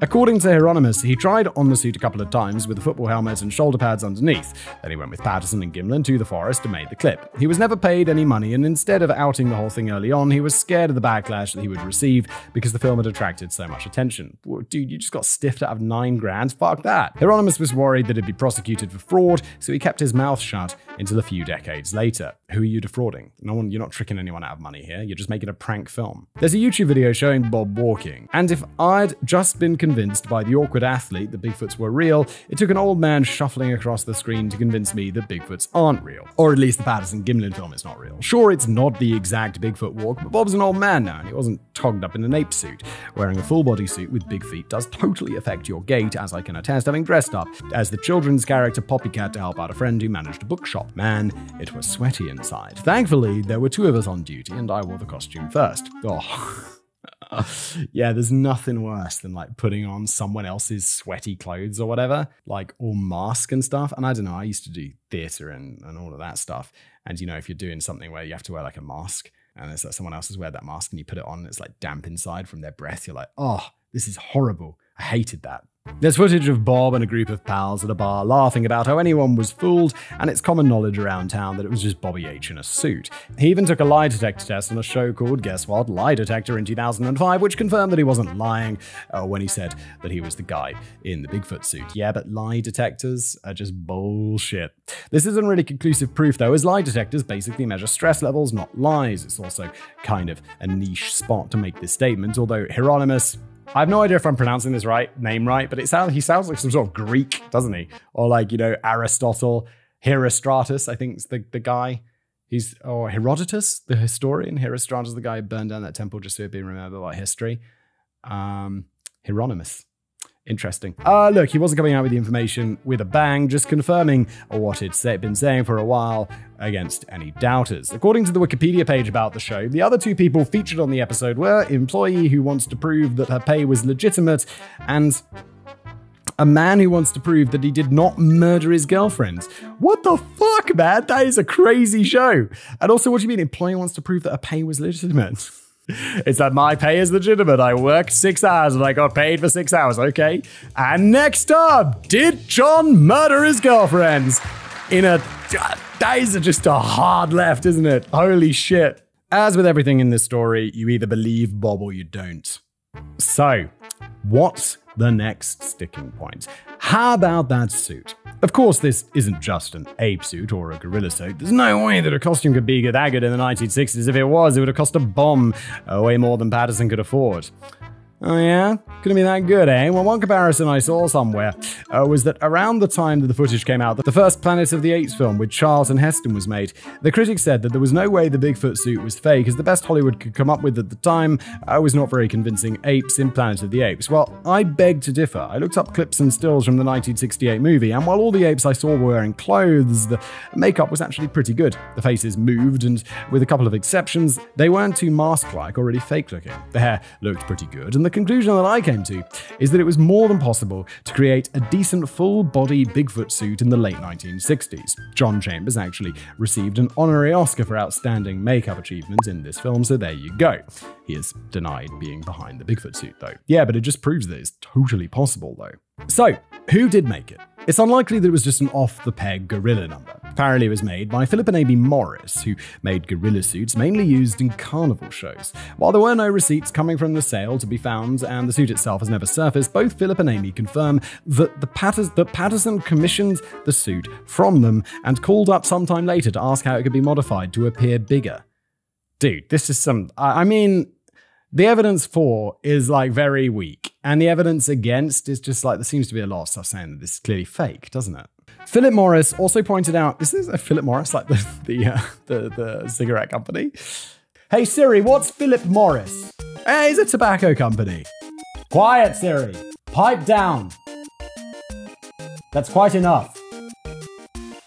Speaker 1: According to Hieronymus, he tried on the suit a couple of times with a football helmet and shoulder pads underneath. Then he went with Patterson and Gimlin to the forest and made the clip. He was never paid any money, and instead of outing the whole thing early on, he was scared of the backlash that he would receive because the film had attracted so much attention. Dude, you just got stiffed out of nine grand? Fuck that. Hieronymus was worried that he'd be prosecuted for fraud, so he kept his mouth shut until a few decades later. Who are you defrauding? No one, you're not tricking anyone out of money here. You're just making a prank film. There's a YouTube video showing Bob walking, and if I'd just been convinced by the awkward athlete that Bigfoots were real, it took an old man shuffling across the screen to convince me that Bigfoots aren't real. Or at least the Patterson Gimlin film is not real. Sure, it's not the exact Bigfoot walk, but Bob's an old man now, and he wasn't togged up in an ape suit. Wearing a full body suit with big feet does totally affect your gait, as I can attest having dressed up as the children's character Poppycat to help out a friend who managed a bookshop. Man, it was sweaty inside. Thankfully, there were two of us on duty, and I wore the costume first. Oh. yeah, there's nothing worse than like putting on someone else's sweaty clothes or whatever, like or mask and stuff. And I don't know, I used to do theater and, and all of that stuff. And you know, if you're doing something where you have to wear like a mask and it's like someone else has wear that mask and you put it on and it's like damp inside from their breath, you're like, oh, this is horrible. I hated that. There's footage of Bob and a group of pals at a bar laughing about how anyone was fooled, and it's common knowledge around town that it was just Bobby H in a suit. He even took a lie detector test on a show called Guess What? Lie Detector in 2005, which confirmed that he wasn't lying uh, when he said that he was the guy in the Bigfoot suit. Yeah, but lie detectors are just bullshit. This isn't really conclusive proof, though, as lie detectors basically measure stress levels, not lies. It's also kind of a niche spot to make this statement, although Hieronymus I have no idea if I'm pronouncing this right, name right, but it sounds he sounds like some sort of Greek, doesn't he? Or like, you know, Aristotle, Herostratus, I think the, the guy. He's or Herodotus, the historian. Herostratus, the guy who burned down that temple just so it'd be remembered by history. Um, Hieronymus. Interesting. Uh, look, he wasn't coming out with the information with a bang, just confirming what it's been saying for a while against any doubters. According to the Wikipedia page about the show, the other two people featured on the episode were employee who wants to prove that her pay was legitimate and a man who wants to prove that he did not murder his girlfriend. What the fuck, man? That is a crazy show. And also, what do you mean employee wants to prove that her pay was legitimate? It's that my pay is legitimate. I worked six hours and I got paid for six hours. Okay. And next up, did John murder his girlfriends? In a. That is just a hard left, isn't it? Holy shit. As with everything in this story, you either believe Bob or you don't. So, what's the next sticking point? How about that suit? Of course, this isn't just an ape suit or a gorilla suit. There's no way that a costume could be that good in the 1960s. If it was, it would have cost a bomb uh, way more than Patterson could afford. Oh, yeah? Couldn't be that good, eh? Well, one comparison I saw somewhere uh, was that around the time that the footage came out, the first Planet of the Apes film with Charlton Heston was made, the critics said that there was no way the Bigfoot suit was fake, as the best Hollywood could come up with at the time uh, was not very convincing apes in Planet of the Apes. Well, I beg to differ. I looked up clips and stills from the 1968 movie, and while all the apes I saw were wearing clothes, the makeup was actually pretty good. The faces moved, and with a couple of exceptions, they weren't too mask like or really fake looking. The hair looked pretty good, and the conclusion that I came to is that it was more than possible to create a decent full body Bigfoot suit in the late 1960s. John Chambers actually received an honorary Oscar for outstanding makeup achievements in this film, so there you go. He is denied being behind the Bigfoot suit, though. Yeah, but it just proves that it's totally possible, though. So, who did make it? It's unlikely that it was just an off the peg gorilla number. It was made by Philip and Amy Morris, who made gorilla suits mainly used in carnival shows. While there were no receipts coming from the sale to be found and the suit itself has never surfaced, both Philip and Amy confirm that, the that Patterson commissioned the suit from them and called up sometime later to ask how it could be modified to appear bigger. Dude, this is some. I I mean, the evidence for is like very weak, and the evidence against is just like there seems to be a lot of stuff saying that this is clearly fake, doesn't it? Philip Morris also pointed out this is a Philip Morris, like the the uh, the, the cigarette company. Hey Siri, what's Philip Morris? Hey, he's a tobacco company. Quiet, Siri. Pipe down. That's quite enough.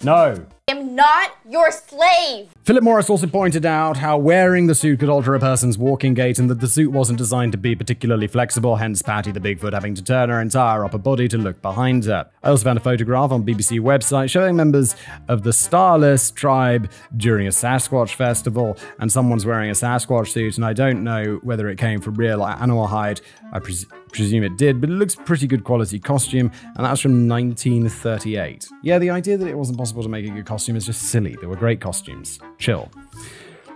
Speaker 1: No.
Speaker 6: Not your slave.
Speaker 1: Philip Morris also pointed out how wearing the suit could alter a person's walking gait and that the suit wasn't designed to be particularly flexible, hence Patty the Bigfoot having to turn her entire upper body to look behind her. I also found a photograph on BBC website showing members of the Sts'ailes tribe during a Sasquatch festival, and someone's wearing a Sasquatch suit, and I don't know whether it came from real animal hide. I pres- presume it did, but it looks pretty good quality costume, and that's from 1938. Yeah, the idea that it wasn't possible to make a good costume is just silly. There were great costumes. Chill.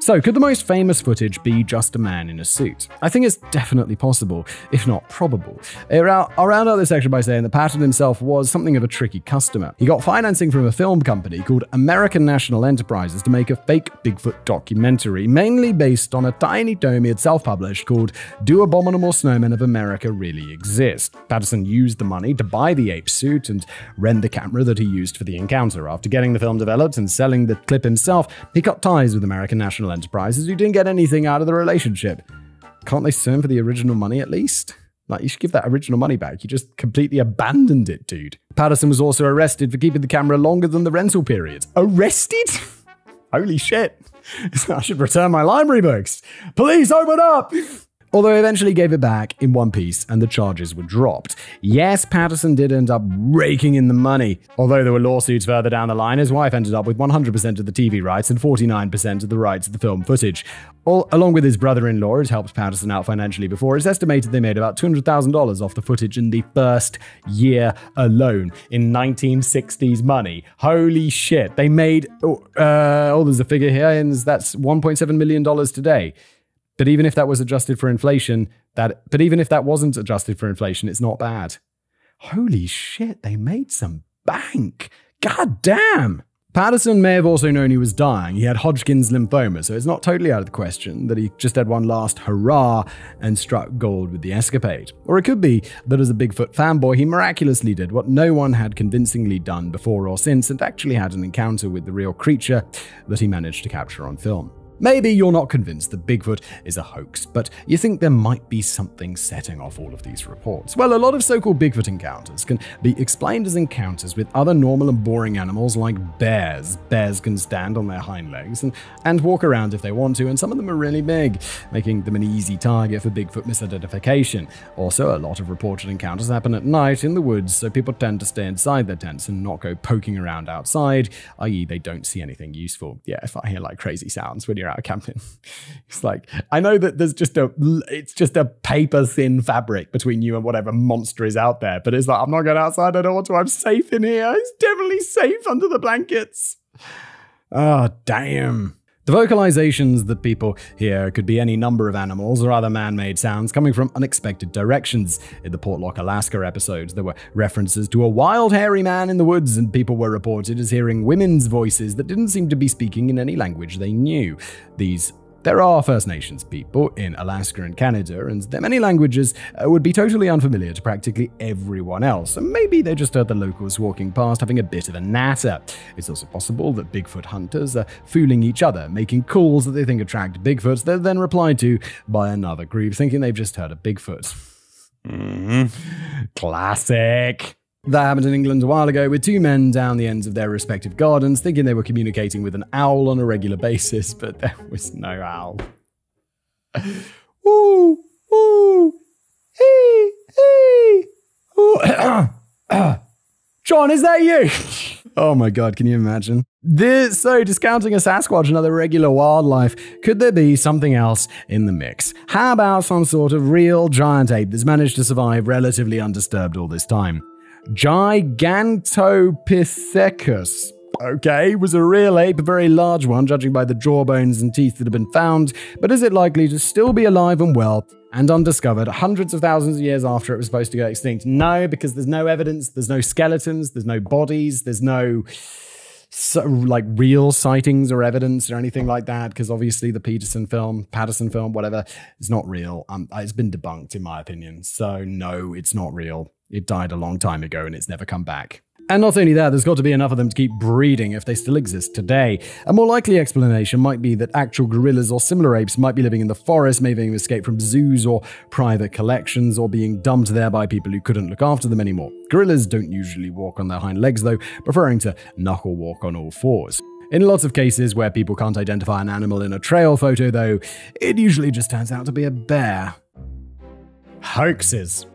Speaker 1: So, could the most famous footage be just a man in a suit? I think it's definitely possible, if not probable. Uh, I'll I'll round out this section by saying that Patton himself was something of a tricky customer. He got financing from a film company called American National Enterprises to make a fake Bigfoot documentary, mainly based on a tiny tome he had self published called Do Abominable Snowmen of America Really Exist? Patterson used the money to buy the ape suit and rent the camera that he used for the encounter. After getting the film developed and selling the clip himself, he cut ties with American National Enterprises, who didn't get anything out of the relationship. Can't they sue him for the original money at least? Like, you should give that original money back. You just completely abandoned it, dude. Patterson was also arrested for keeping the camera longer than the rental period. Arrested? Holy shit. I should return my library books. Please open up. Although he eventually gave it back in one piece and the charges were dropped. Yes, Patterson did end up raking in the money. Although there were lawsuits further down the line, his wife ended up with 100% of the TV rights and 49% of the rights to the film footage. All, along with his brother in law, it helped Patterson out financially before. It's estimated they made about $200,000 off the footage in the first year alone in 1960s money. Holy shit. They made, oh, uh, oh there's a figure here, and that's $1.7 million today. But even if that was adjusted for inflation, that but even if that wasn't adjusted for inflation, it's not bad. Holy shit, they made some bank. God damn. Patterson may have also known he was dying. He had Hodgkin's lymphoma, so it's not totally out of the question that he just had one last hurrah and struck gold with the escapade. Or it could be that as a Bigfoot fanboy, he miraculously did what no one had convincingly done before or since and actually had an encounter with the real creature that he managed to capture on film. Maybe you're not convinced that Bigfoot is a hoax, but you think there might be something setting off all of these reports. Well, a lot of so called Bigfoot encounters can be explained as encounters with other normal and boring animals like bears. Bears can stand on their hind legs and, and walk around if they want to, and some of them are really big, making them an easy target for Bigfoot misidentification. Also, a lot of reported encounters happen at night in the woods, so people tend to stay inside their tents and not go poking around outside, i.e., they don't see anything useful. Yeah, if I hear like crazy sounds when you're out camping. It's like I know that there's just a it's just a paper thin fabric between you and whatever monster is out there, but it's like I'm not going outside. I don't want to. I'm safe in here. It's definitely safe under the blankets. Oh damn. The vocalizations that people hear could be any number of animals or other man made sounds coming from unexpected directions. In the Portlock, Alaska episodes, there were references to a wild, hairy man in the woods, and people were reported as hearing women's voices that didn't seem to be speaking in any language they knew. These There are First Nations people in Alaska and Canada, and their many languages uh, would be totally unfamiliar to practically everyone else. And maybe they just heard the locals walking past having a bit of a natter. It's also possible that Bigfoot hunters are fooling each other, making calls that they think attract Bigfoots, they're then replied to by another group, thinking they've just heard a Bigfoot. Classic. That happened in England a while ago with two men down the ends of their respective gardens thinking they were communicating with an owl on a regular basis, but there was no owl. Ooh, ooh, ee, ee, ooh. John, is that you? oh my god, can you imagine? This, so, discounting a Sasquatch and other regular wildlife, could there be something else in the mix? How about some sort of real giant ape that's managed to survive relatively undisturbed all this time? Gigantopithecus. Okay, was a real ape, a very large one, judging by the jawbones and teeth that have been found, but is it likely to still be alive and well and undiscovered hundreds of thousands of years after it was supposed to go extinct? No, because there's no evidence, there's no skeletons, there's no bodies, there's no so, like real sightings or evidence or anything like that because obviously the Peterson film, Patterson film, whatever, is not real. Um, it's been debunked in my opinion. So no, it's not real. It died a long time ago and it's never come back. And not only that, there's got to be enough of them to keep breeding if they still exist today. A more likely explanation might be that actual gorillas or similar apes might be living in the forest, maybe having escaped from zoos or private collections, or being dumped there by people who couldn't look after them anymore. Gorillas don't usually walk on their hind legs, though, preferring to knuckle walk on all fours. In lots of cases where people can't identify an animal in a trail photo, though, it usually just turns out to be a bear. Hoaxes.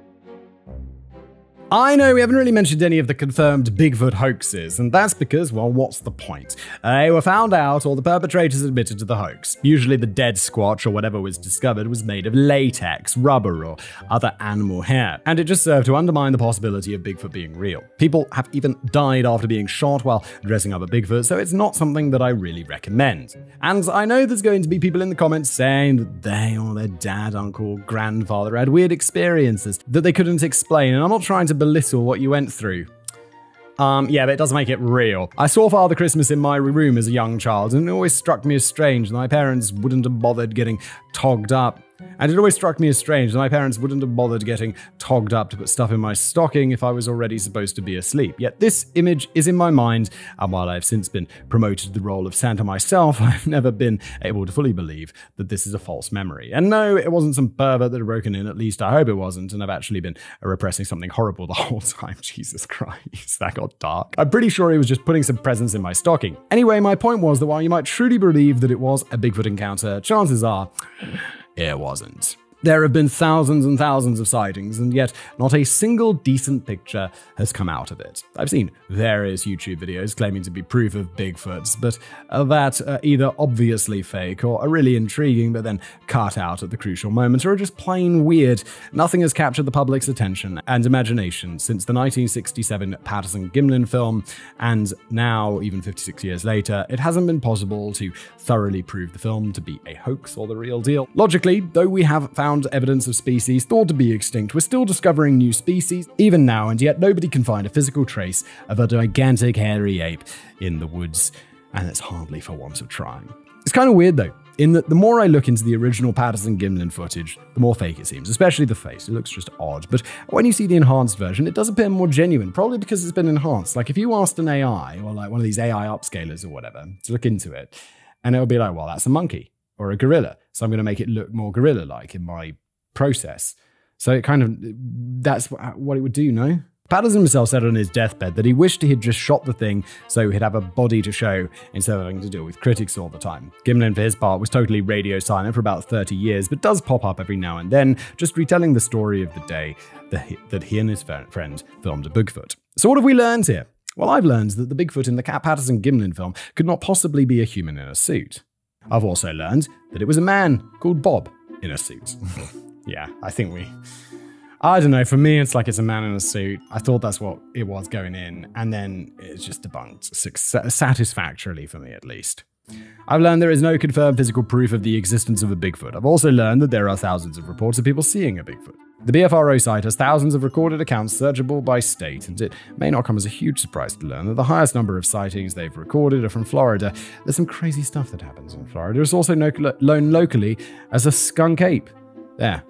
Speaker 1: I know we haven't really mentioned any of the confirmed Bigfoot hoaxes, and that's because, well, what's the point? They were found out, or the perpetrators admitted to the hoax. Usually, the dead squatch or whatever was discovered was made of latex, rubber, or other animal hair, and it just served to undermine the possibility of Bigfoot being real. People have even died after being shot while dressing up a Bigfoot, so it's not something that I really recommend. And I know there's going to be people in the comments saying that they or their dad, uncle, grandfather had weird experiences that they couldn't explain, and I'm not trying to belittle what you went through. Um, yeah, but it doesn't make it real. I saw Father Christmas in my room as a young child, and it always struck me as strange that my parents wouldn't have bothered getting togged up and it always struck me as strange that my parents wouldn't have bothered getting togged up to put stuff in my stocking if I was already supposed to be asleep. Yet this image is in my mind, and while I've since been promoted to the role of Santa myself, I've never been able to fully believe that this is a false memory. And no, it wasn't some pervert that had broken in, at least I hope it wasn't, and I've actually been repressing something horrible the whole time. Jesus Christ, that got dark. I'm pretty sure he was just putting some presents in my stocking. Anyway, my point was that while you might truly believe that it was a Bigfoot encounter, chances are it wasn't. There have been thousands and thousands of sightings, and yet not a single decent picture has come out of it. I've seen various YouTube videos claiming to be proof of Bigfoots, but uh, that are either obviously fake or are really intriguing but then cut out at the crucial moments or are just plain weird. Nothing has captured the public's attention and imagination since the 1967 Patterson Gimlin film, and now, even 56 years later, it hasn't been possible to thoroughly prove the film to be a hoax or the real deal. Logically, though we have found evidence of species thought to be extinct. We're still discovering new species, even now, and yet nobody can find a physical trace of a gigantic hairy ape in the woods, and it's hardly for want of trying. It's kind of weird though, in that the more I look into the original Patterson Gimlin footage, the more fake it seems, especially the face. It looks just odd. But when you see the enhanced version, it does appear more genuine, probably because it's been enhanced. Like if you asked an AI or like one of these AI upscalers or whatever to look into it, and it'll be like, well, that's a monkey or a gorilla. So I'm going to make it look more gorilla like in my process. So it kind of, that's what it would do, no? Patterson himself said on his deathbed that he wished he had just shot the thing so he'd have a body to show instead of having to deal with critics all the time. Gimlin, for his part, was totally radio silent for about 30 years, but does pop up every now and then, just retelling the story of the day that he, and his friend filmed a Bigfoot. So, what have we learned here? Well, I've learned that the Bigfoot in the Cat Patterson Gimlin film could not possibly be a human in a suit. I've also learned that it was a man called Bob in a suit. yeah, I think we. I don't know. For me, it's like it's a man in a suit. I thought that's what it was going in, and then it's just debunked success- satisfactorily for me, at least. I've learned there is no confirmed physical proof of the existence of a Bigfoot. I've also learned that there are thousands of reports of people seeing a Bigfoot. The BFRO site has thousands of recorded accounts searchable by state, and it may not come as a huge surprise to learn that the highest number of sightings they've recorded are from Florida. There's some crazy stuff that happens in Florida. It's also known locally as a skunk ape. There,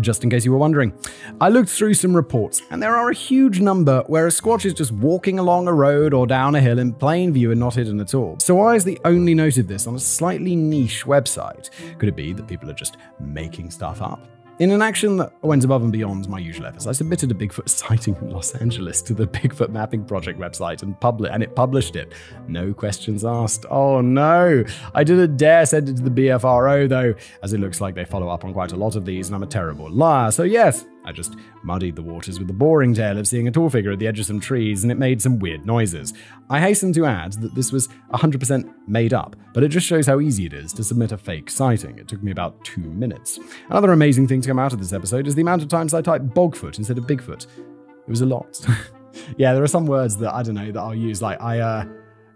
Speaker 1: just in case you were wondering. I looked through some reports, and there are a huge number where a squatch is just walking along a road or down a hill in plain view and not hidden at all. So, why is the only note of this on a slightly niche website? Could it be that people are just making stuff up? In an action that went above and beyond my usual efforts, I submitted a Bigfoot sighting in Los Angeles to the Bigfoot Mapping Project website and, publi- and it published it. No questions asked. Oh no! I didn't dare send it to the BFRO though, as it looks like they follow up on quite a lot of these and I'm a terrible liar. So yes, I just muddied the waters with the boring tale of seeing a tall figure at the edge of some trees and it made some weird noises. I hasten to add that this was 100% made up, but it just shows how easy it is to submit a fake sighting. It took me about two minutes. Another amazing thing to come out of this episode is the amount of times I typed Bogfoot instead of Bigfoot. It was a lot. yeah, there are some words that I don't know that I'll use. Like I uh,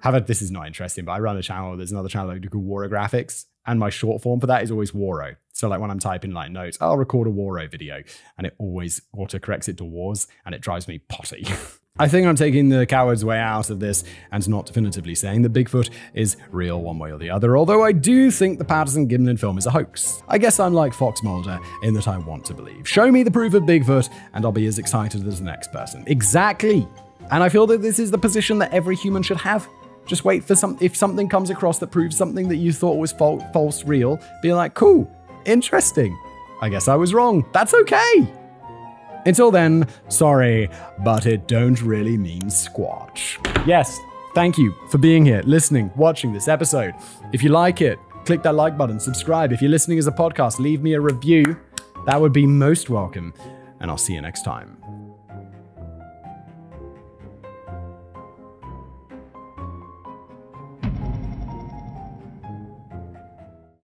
Speaker 1: have a. This is not interesting, but I run a channel. There's another channel called Warographics, and my short form for that is always Waro. So like when I'm typing like notes, I'll record a Waro video, and it always autocorrects it to Wars, and it drives me potty. I think I'm taking the coward's way out of this and not definitively saying that Bigfoot is real one way or the other, although I do think the Patterson Gimlin film is a hoax. I guess I'm like Fox Mulder in that I want to believe. Show me the proof of Bigfoot, and I'll be as excited as the next person. Exactly. And I feel that this is the position that every human should have. Just wait for some. If something comes across that proves something that you thought was fal- false, real, be like, cool, interesting. I guess I was wrong. That's okay. Until then, sorry, but it don't really mean squatch. Yes, thank you for being here, listening, watching this episode. If you like it, click that like button, subscribe. If you're listening as a podcast, leave me a review. That would be most welcome. And I'll see you next time.